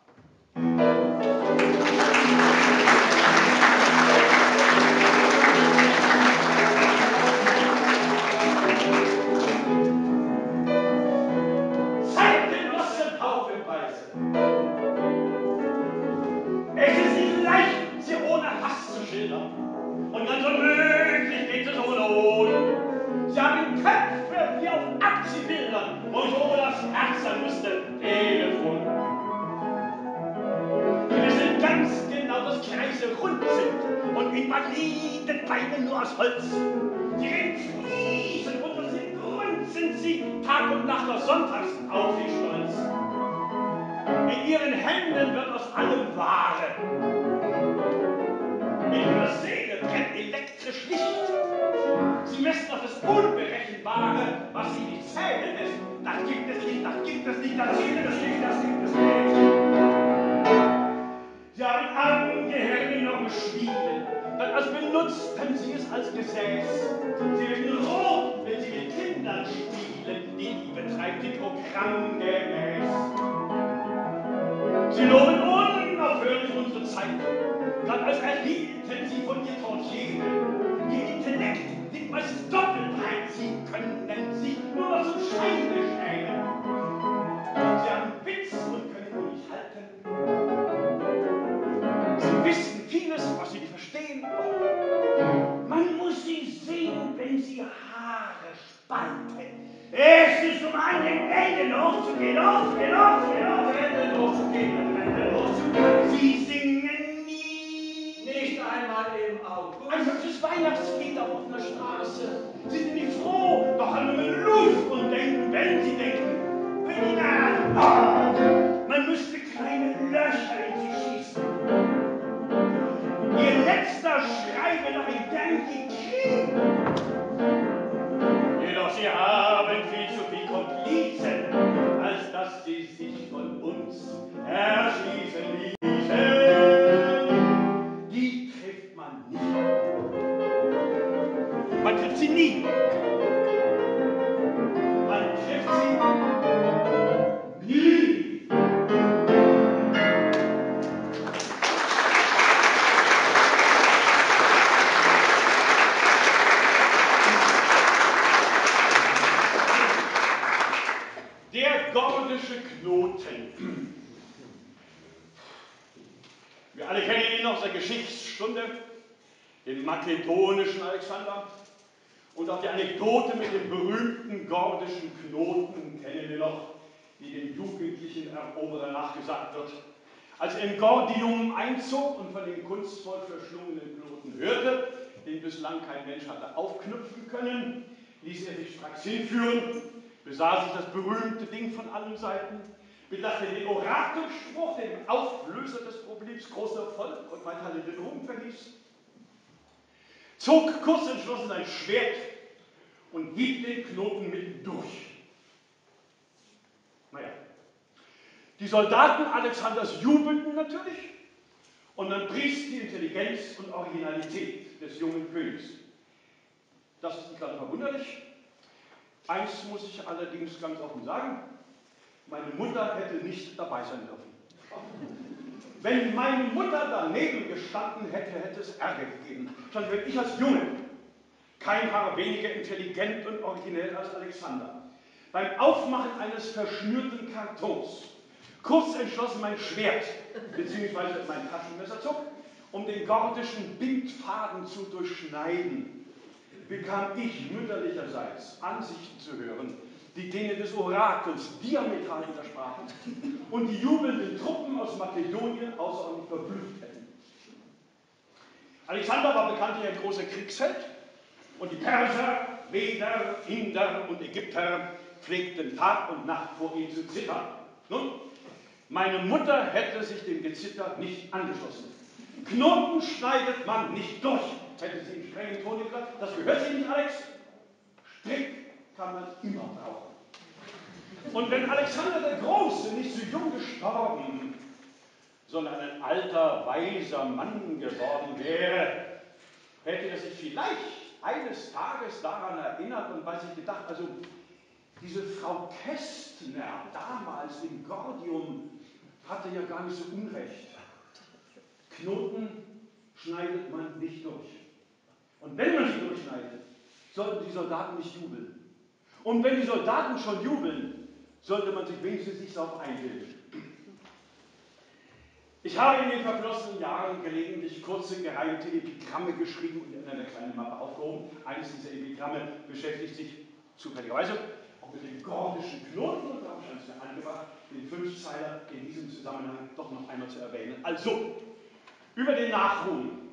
S2: Stracks hinführen, besah sich das berühmte Ding von allen Seiten, bedachte den Orakelspruch, den Auflöser des Problems, großer Erfolg und weiterhin den Ruhm verließ, zog kurz entschlossen sein Schwert und hieb den Knoten mitten durch. Naja, die Soldaten Alexanders jubelten natürlich und man pries die Intelligenz und Originalität des jungen Königs. Das ist nicht gerade verwunderlich. Eins muss ich allerdings ganz offen sagen, meine Mutter hätte nicht dabei sein dürfen. Wenn meine Mutter daneben gestanden hätte, hätte es Ärger gegeben. Schon wenn ich als Junge, kein Haar weniger intelligent und originell als Alexander, beim Aufmachen eines verschnürten Kartons kurz entschlossen mein Schwert bzw. mein Taschenmesser zog, um den gordischen Bindfaden zu durchschneiden, bekam ich mütterlicherseits Ansichten zu hören, die denen des Orakels diametral widersprachen und die jubelnden Truppen aus Makedonien außerordentlich verblüfft hätten. Alexander war bekanntlich ein großer Kriegsheld und die Perser, Meder, Inder und Ägypter pflegten Tag und Nacht vor ihm zu zittern. Nun, meine Mutter hätte sich dem Gezitter nicht angeschlossen. Knoten schneidet man nicht durch, hätte sie in strengen Ton gesagt. Das gehört sich nicht, Alex. Strick kann man immer brauchen. Und wenn Alexander der Große nicht so jung gestorben, sondern ein alter, weiser Mann geworden wäre, hätte er sich vielleicht eines Tages daran erinnert und bei sich gedacht, also diese Frau Kästner damals im Gordium hatte ja gar nicht so unrecht. Knoten schneidet man nicht durch. Und wenn man sie durchschneidet, sollten die Soldaten nicht jubeln. Und wenn die Soldaten schon jubeln, sollte man sich wenigstens nicht darauf einbilden. Ich habe in den verflossenen Jahren gelegentlich kurze, geheimte Epigramme geschrieben und in einer kleinen Mappe aufgehoben. Eines dieser Epigramme beschäftigt sich zufälligerweise auch mit dem gordischen Knoten und darum scheint es mir angebracht, den Fünfzeiler in diesem Zusammenhang doch noch einmal zu erwähnen. Also, über den Nachruhm.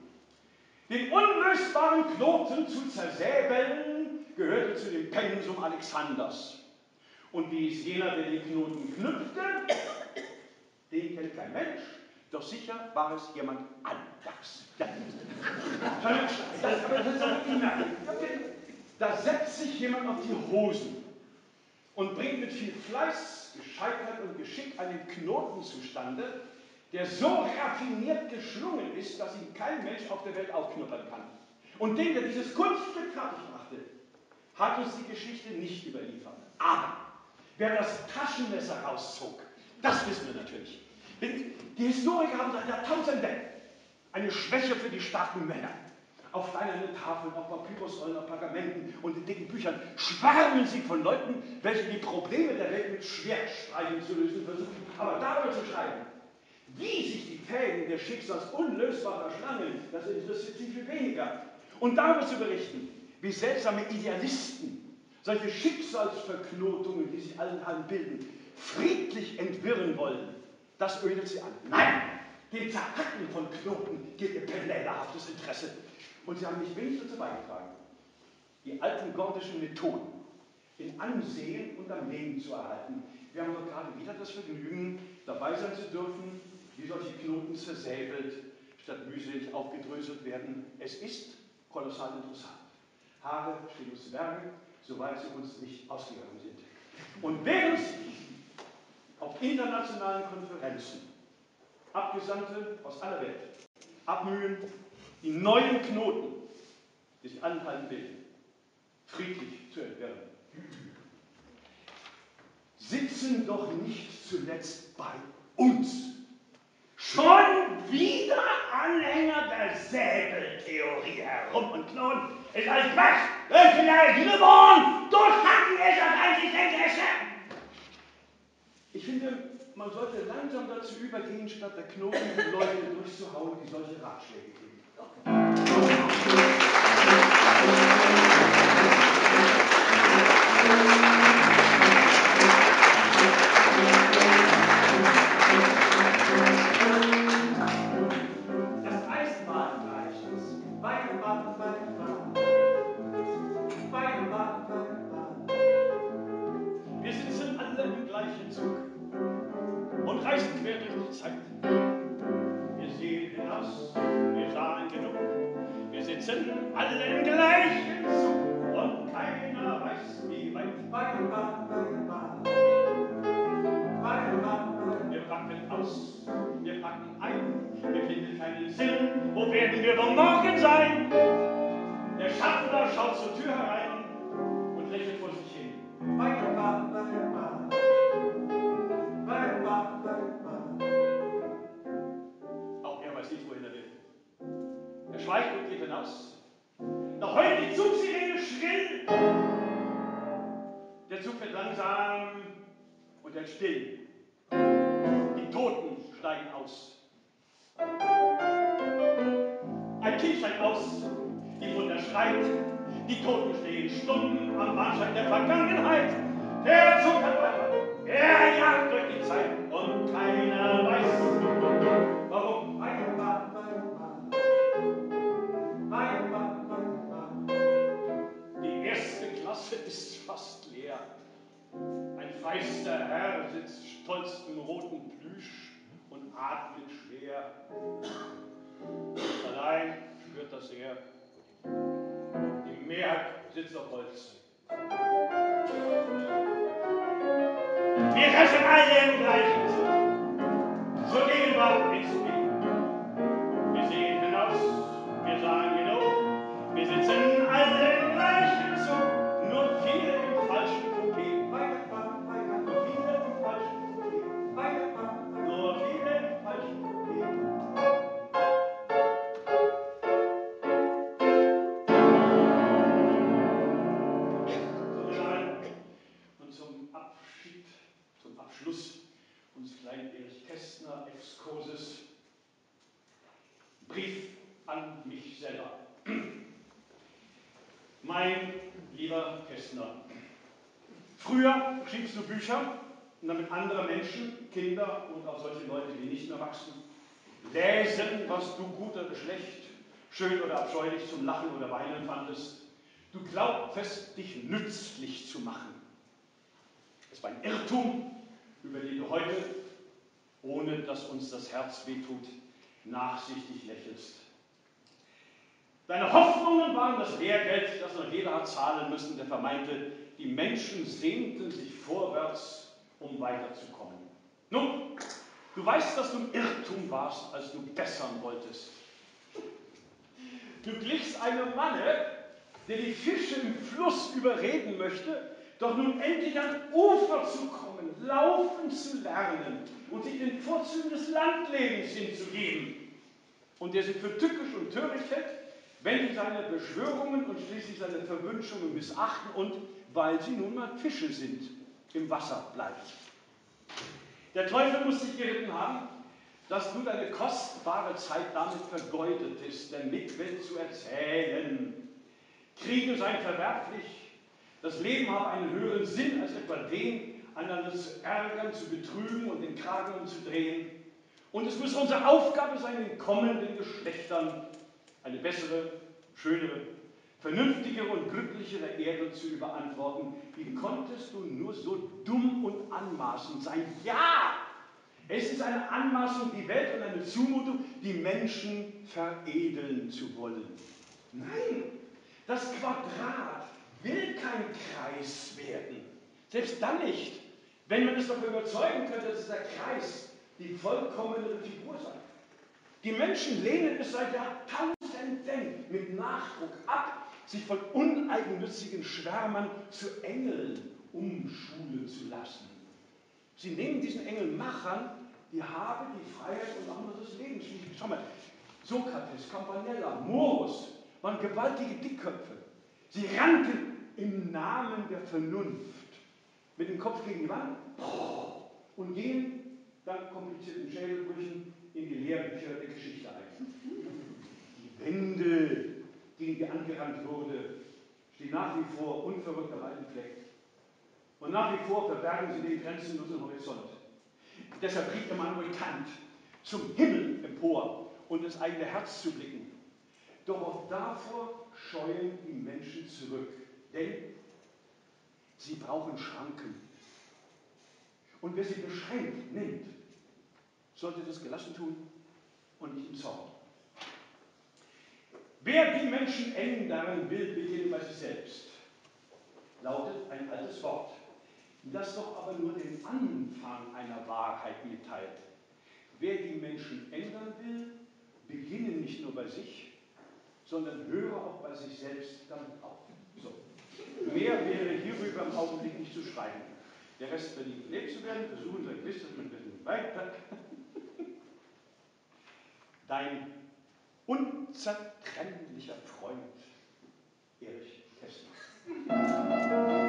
S2: Den unlösbaren Knoten zu zersäbeln, gehörte zu dem Pensum Alexanders. Und wie es jener, der den Knoten knüpfte, den kennt kein Mensch, doch sicher war es jemand anders. Da setzt sich jemand auf die Hosen und bringt mit viel Fleiß, Gescheitheit und Geschick einen Knoten zustande, der so raffiniert geschlungen ist, dass ihn kein Mensch auf der Welt aufknuppern kann. Und den, der dieses Kunststück fertig machte, hat uns die Geschichte nicht überliefert. Aber wer das Taschenmesser rauszog, das wissen wir natürlich. Die Historiker haben seit Jahrtausenden eine Schwäche für die starken Männer. Auf steinernen Tafeln, auf Papyrusrollen, auf Pergamenten und in dicken Büchern schwärmen sie von Leuten, welche die Probleme der Welt mit Schwertstreichen zu lösen versuchen. Aber darüber zu schreiben, wie sich die Fäden des Schicksals unlösbar verschlangen, das interessiert sie viel weniger. Und darüber zu berichten, wie seltsame Idealisten solche Schicksalsverknotungen, die sich allen Hallen bilden, friedlich entwirren wollen, das ödet sie an. Nein, dem Zerhacken von Knoten gilt ihr penellerhaftes Interesse. Und sie haben nicht wenig dazu beigetragen, die alten gordischen Methoden in Ansehen und am Leben zu erhalten. Wir haben doch gerade wieder das Vergnügen, dabei sein zu dürfen, wie solche Knoten zersäbelt, statt mühselig aufgedröselt werden. Es ist kolossal interessant. Haare stehen uns Berge, soweit sie uns nicht ausgegangen sind. Und während sich auf internationalen Konferenzen Abgesandte aus aller Welt abmühen, die neuen Knoten, die sich anhalten bilden, friedlich zu entwirren. Sitzen doch nicht zuletzt bei uns schon wieder Anhänger der Säbeltheorie herum und knurren. Ist alles Quatsch! Irgendeine Glibborn! Durchhacken ist das einzig Denkliche! Ich finde, man sollte langsam dazu übergehen, statt der Knoten die Leute durchzuhauen, die solche Ratschläge geben. Keinen Sinn, wo werden wir wohl morgen sein? Der Schaffner schaut zur Tür herein und lächelt vor sich hin. Auch er weiß nicht, wohin er will. Er schweigt und geht hinaus. Doch heult die Zugsirene schrill. Der Zug wird langsam und hält still. Die Toten steigen aus. Aus, die Mutter schreit, die Toten stehen Stunden am Bahnsteig der Vergangenheit. Der Zug hat weiter, er jagt durch die Zeit und keiner weiß, warum. Die erste Klasse ist fast leer. Ein feister Herr sitzt stolz im roten Plüsch und atmet schwer. Allein spürt das er. Die Mehrheit sitzt auf Holz. Wir reisen alle im gleichen. Zur Gegenwart ins Mein lieber Kästner, früher schriebst du Bücher, damit andere Menschen, Kinder und auch solche Leute, die nicht mehr wachsen, lesen, was du gut oder schlecht, schön oder abscheulich zum Lachen oder Weinen fandest. Du glaubtest, dich nützlich zu machen. Es war ein Irrtum, über den du heute, ohne dass uns das Herz wehtut, nachsichtig lächelst. Deine Hoffnungen waren das Lehrgeld, das noch jeder hat zahlen müssen, der vermeinte, die Menschen sehnten sich vorwärts, um weiterzukommen. Nun, du weißt, dass du im Irrtum warst, als du bessern wolltest. Du glichst einem Manne, der die Fische im Fluss überreden möchte, doch nun endlich ans Ufer zu kommen, laufen zu lernen und sich den Vorzügen des Landlebens hinzugeben. Und der sich für tückisch und töricht hält, wenn sie seine Beschwörungen und schließlich seine Verwünschungen missachten und, weil sie nun mal Fische sind, im Wasser bleiben. Der Teufel muss dich geritten haben, dass du deine kostbare Zeit damit vergeudetest, der Mitwelt zu erzählen. Kriege seien verwerflich, das Leben habe einen höheren Sinn als etwa den, einander zu ärgern, zu betrügen und den Kragen umzudrehen. Und es muss unsere Aufgabe sein, den kommenden Geschlechtern eine bessere, schönere, vernünftigere und glücklichere Erde zu überantworten. Wie konntest du nur so dumm und anmaßend sein? Ja! Es ist eine Anmaßung, die Welt und eine Zumutung, die Menschen veredeln zu wollen. Nein, das Quadrat will kein Kreis werden. Selbst dann nicht, wenn man es doch überzeugen könnte, dass der Kreis die vollkommenere Figur sei. Die Menschen lehnen es seit Jahrtausenden mit Nachdruck ab, sich von uneigennützigen Schwärmern zu Engeln umschulen zu lassen. Sie nehmen diesen Engelmachern die Habe, die Freiheit und auch noch das Leben. Schau mal, Sokrates, Campanella, Morus waren gewaltige Dickköpfe. Sie rannten im Namen der Vernunft mit dem Kopf gegen die Wand und gehen dank komplizierten Schädelbrüchen in die Lehrbücher der Geschichte ein. Die Wände, gegen die angerannt wurde, stehen nach wie vor unverrückt am alten Fleck. Und nach wie vor verbergen sie den grenzenlosen Horizont. Deshalb rief Immanuel Kant, zum Himmel empor und ins eigene Herz zu blicken. Doch auch davor scheuen die Menschen zurück, denn sie brauchen Schranken. Und wer sie beschränkt nimmt, sollte das gelassen tun und nicht im Zorn. Wer die Menschen ändern will, beginnt bei sich selbst, lautet ein altes Wort, das doch aber nur den Anfang einer Wahrheit mitteilt. Wer die Menschen ändern will, beginne nicht nur bei sich, sondern höre auch bei sich selbst damit auf. So. Mehr wäre hierüber im Augenblick nicht zu schreiben. Der Rest verdient gelebt zu werden, versuchen Sie gewiss, dass man weiter. Dein unzertrennlicher Freund Erich Kästner.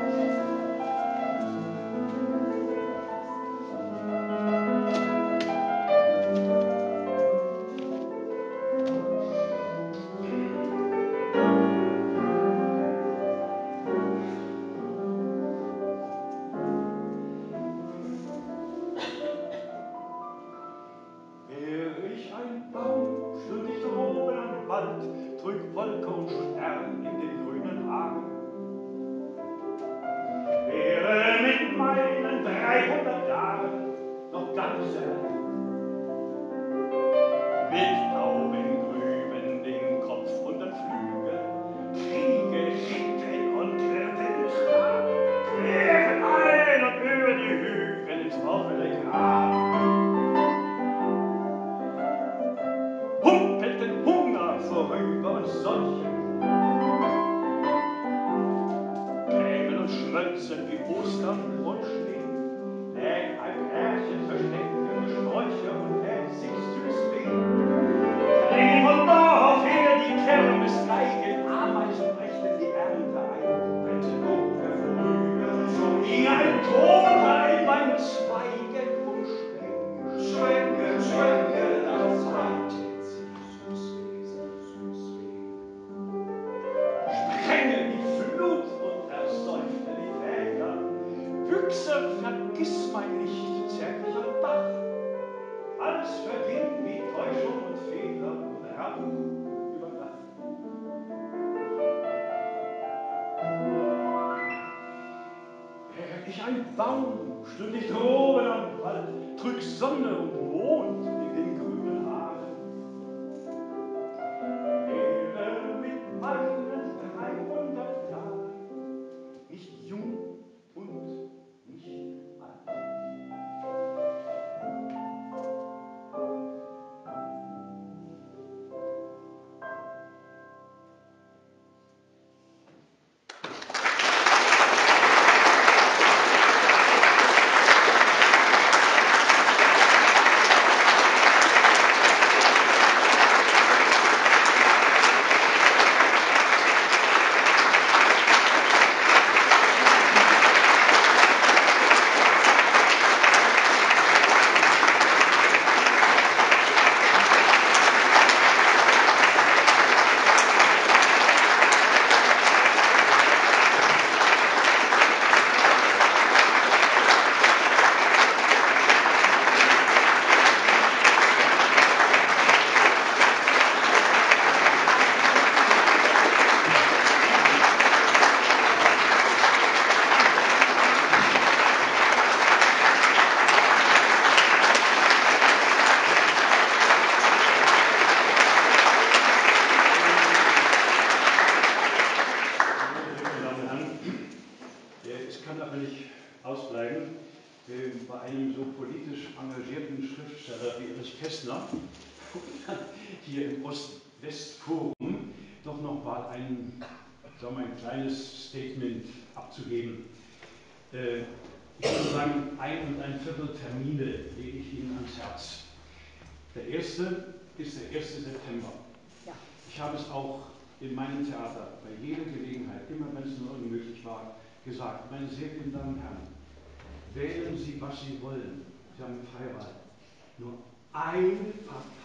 S2: sozusagen ein und ein Viertel Termine lege ich Ihnen ans Herz. Der erste ist der 1. September. Ja. Ich habe es auch in meinem Theater bei jeder Gelegenheit, immer wenn es nur unmöglich war, gesagt, meine sehr geehrten Damen und Herren, wählen Sie, was Sie wollen. Sie haben eine Freiwahl. Nur eine Partei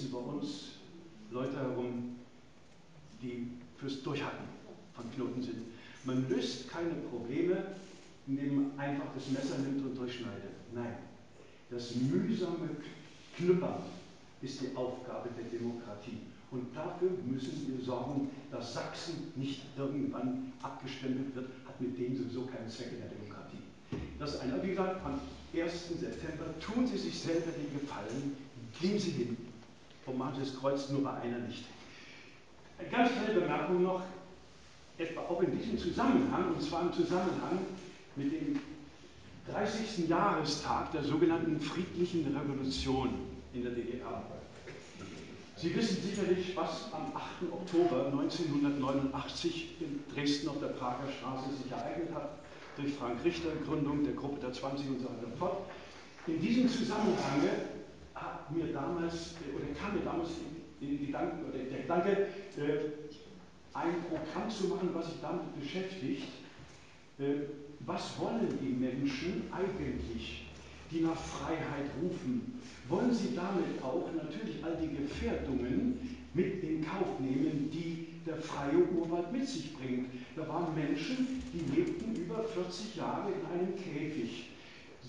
S2: sitzen bei uns Leute herum, die fürs Durchhacken von Knoten sind. Man löst keine Probleme, indem man einfach das Messer nimmt und durchschneidet. Nein, das mühsame Knüppern ist die Aufgabe der Demokratie. Und dafür müssen wir sorgen, dass Sachsen nicht irgendwann abgestempelt wird, hat mit dem sowieso keinen Zweck in der Demokratie. Das ist einer. Wie gesagt, am 1. September tun Sie sich selber den Gefallen, gehen Sie hin, Sie das Kreuz nur bei einer nicht. Eine ganz kleine Bemerkung noch, etwa auch in diesem Zusammenhang, und zwar im Zusammenhang mit dem 30. Jahrestag der sogenannten friedlichen Revolution in der DDR. Sie wissen sicherlich, was am 8. Oktober 1989 in Dresden auf der Prager Straße sich ereignet hat, durch Frank Richter, Gründung der Gruppe der 20 und so weiter fort. In diesem Zusammenhang hat mir damals, oder kam mir damals den Gedanken, oder der Gedanke, äh, ein Programm zu machen, was sich damit beschäftigt, äh, was wollen die Menschen eigentlich, die nach Freiheit rufen? wollen Sie damit auch natürlich all die Gefährdungen mit in Kauf nehmen, die der freie Urwald mit sich bringt. Da waren Menschen, die lebten über 40 Jahre in einem Käfig,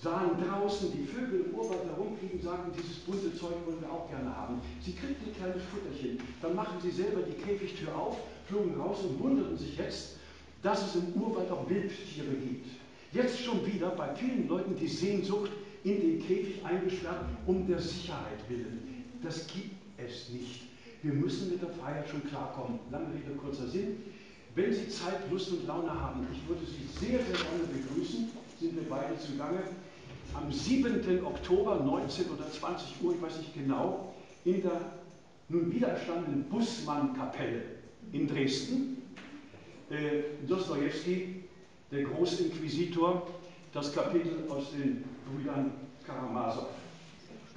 S2: sahen draußen die Vögel im Urwald herumfliegen, sagten, dieses bunte Zeug wollen wir auch gerne haben. Sie kriegten ein kleines Futterchen, dann machten sie selber die Käfigtür auf, flogen raus und wunderten sich jetzt, dass es im Urwald auch Wildtiere gibt. Jetzt schon wieder bei vielen Leuten die Sehnsucht, in den Käfig eingesperrt, um der Sicherheit willen. Das gibt es nicht. Wir müssen mit der Freiheit schon klarkommen. Lange Rede, kurzer Sinn. Wenn Sie Zeit, Lust und Laune haben, ich würde Sie sehr, sehr gerne begrüßen, sind wir beide zugange, am 7. Oktober, 19 oder 20 Uhr, ich weiß nicht genau, in der nun wieder erstandenen Bussmann-Kapelle in Dresden. Äh, Dostoevsky, der Großinquisitor, das Kapitel aus den Brüdern Karamasow.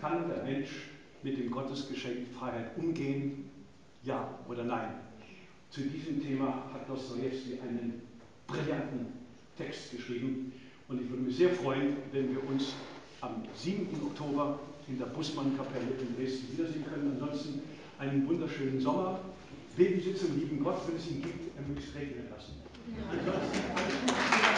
S2: Kann der Mensch mit dem Gottesgeschenk Freiheit umgehen? Ja oder nein? Zu diesem Thema hat Dostoevsky einen brillanten Text geschrieben und ich würde mich sehr freuen, wenn wir uns am 7. Oktober in der Bussmann-Kapelle in Dresden wiedersehen können. Ansonsten einen wunderschönen Sommer. Beten Sie zum lieben Gott, wenn es ihn gibt, er möge es regnen lassen. Ja.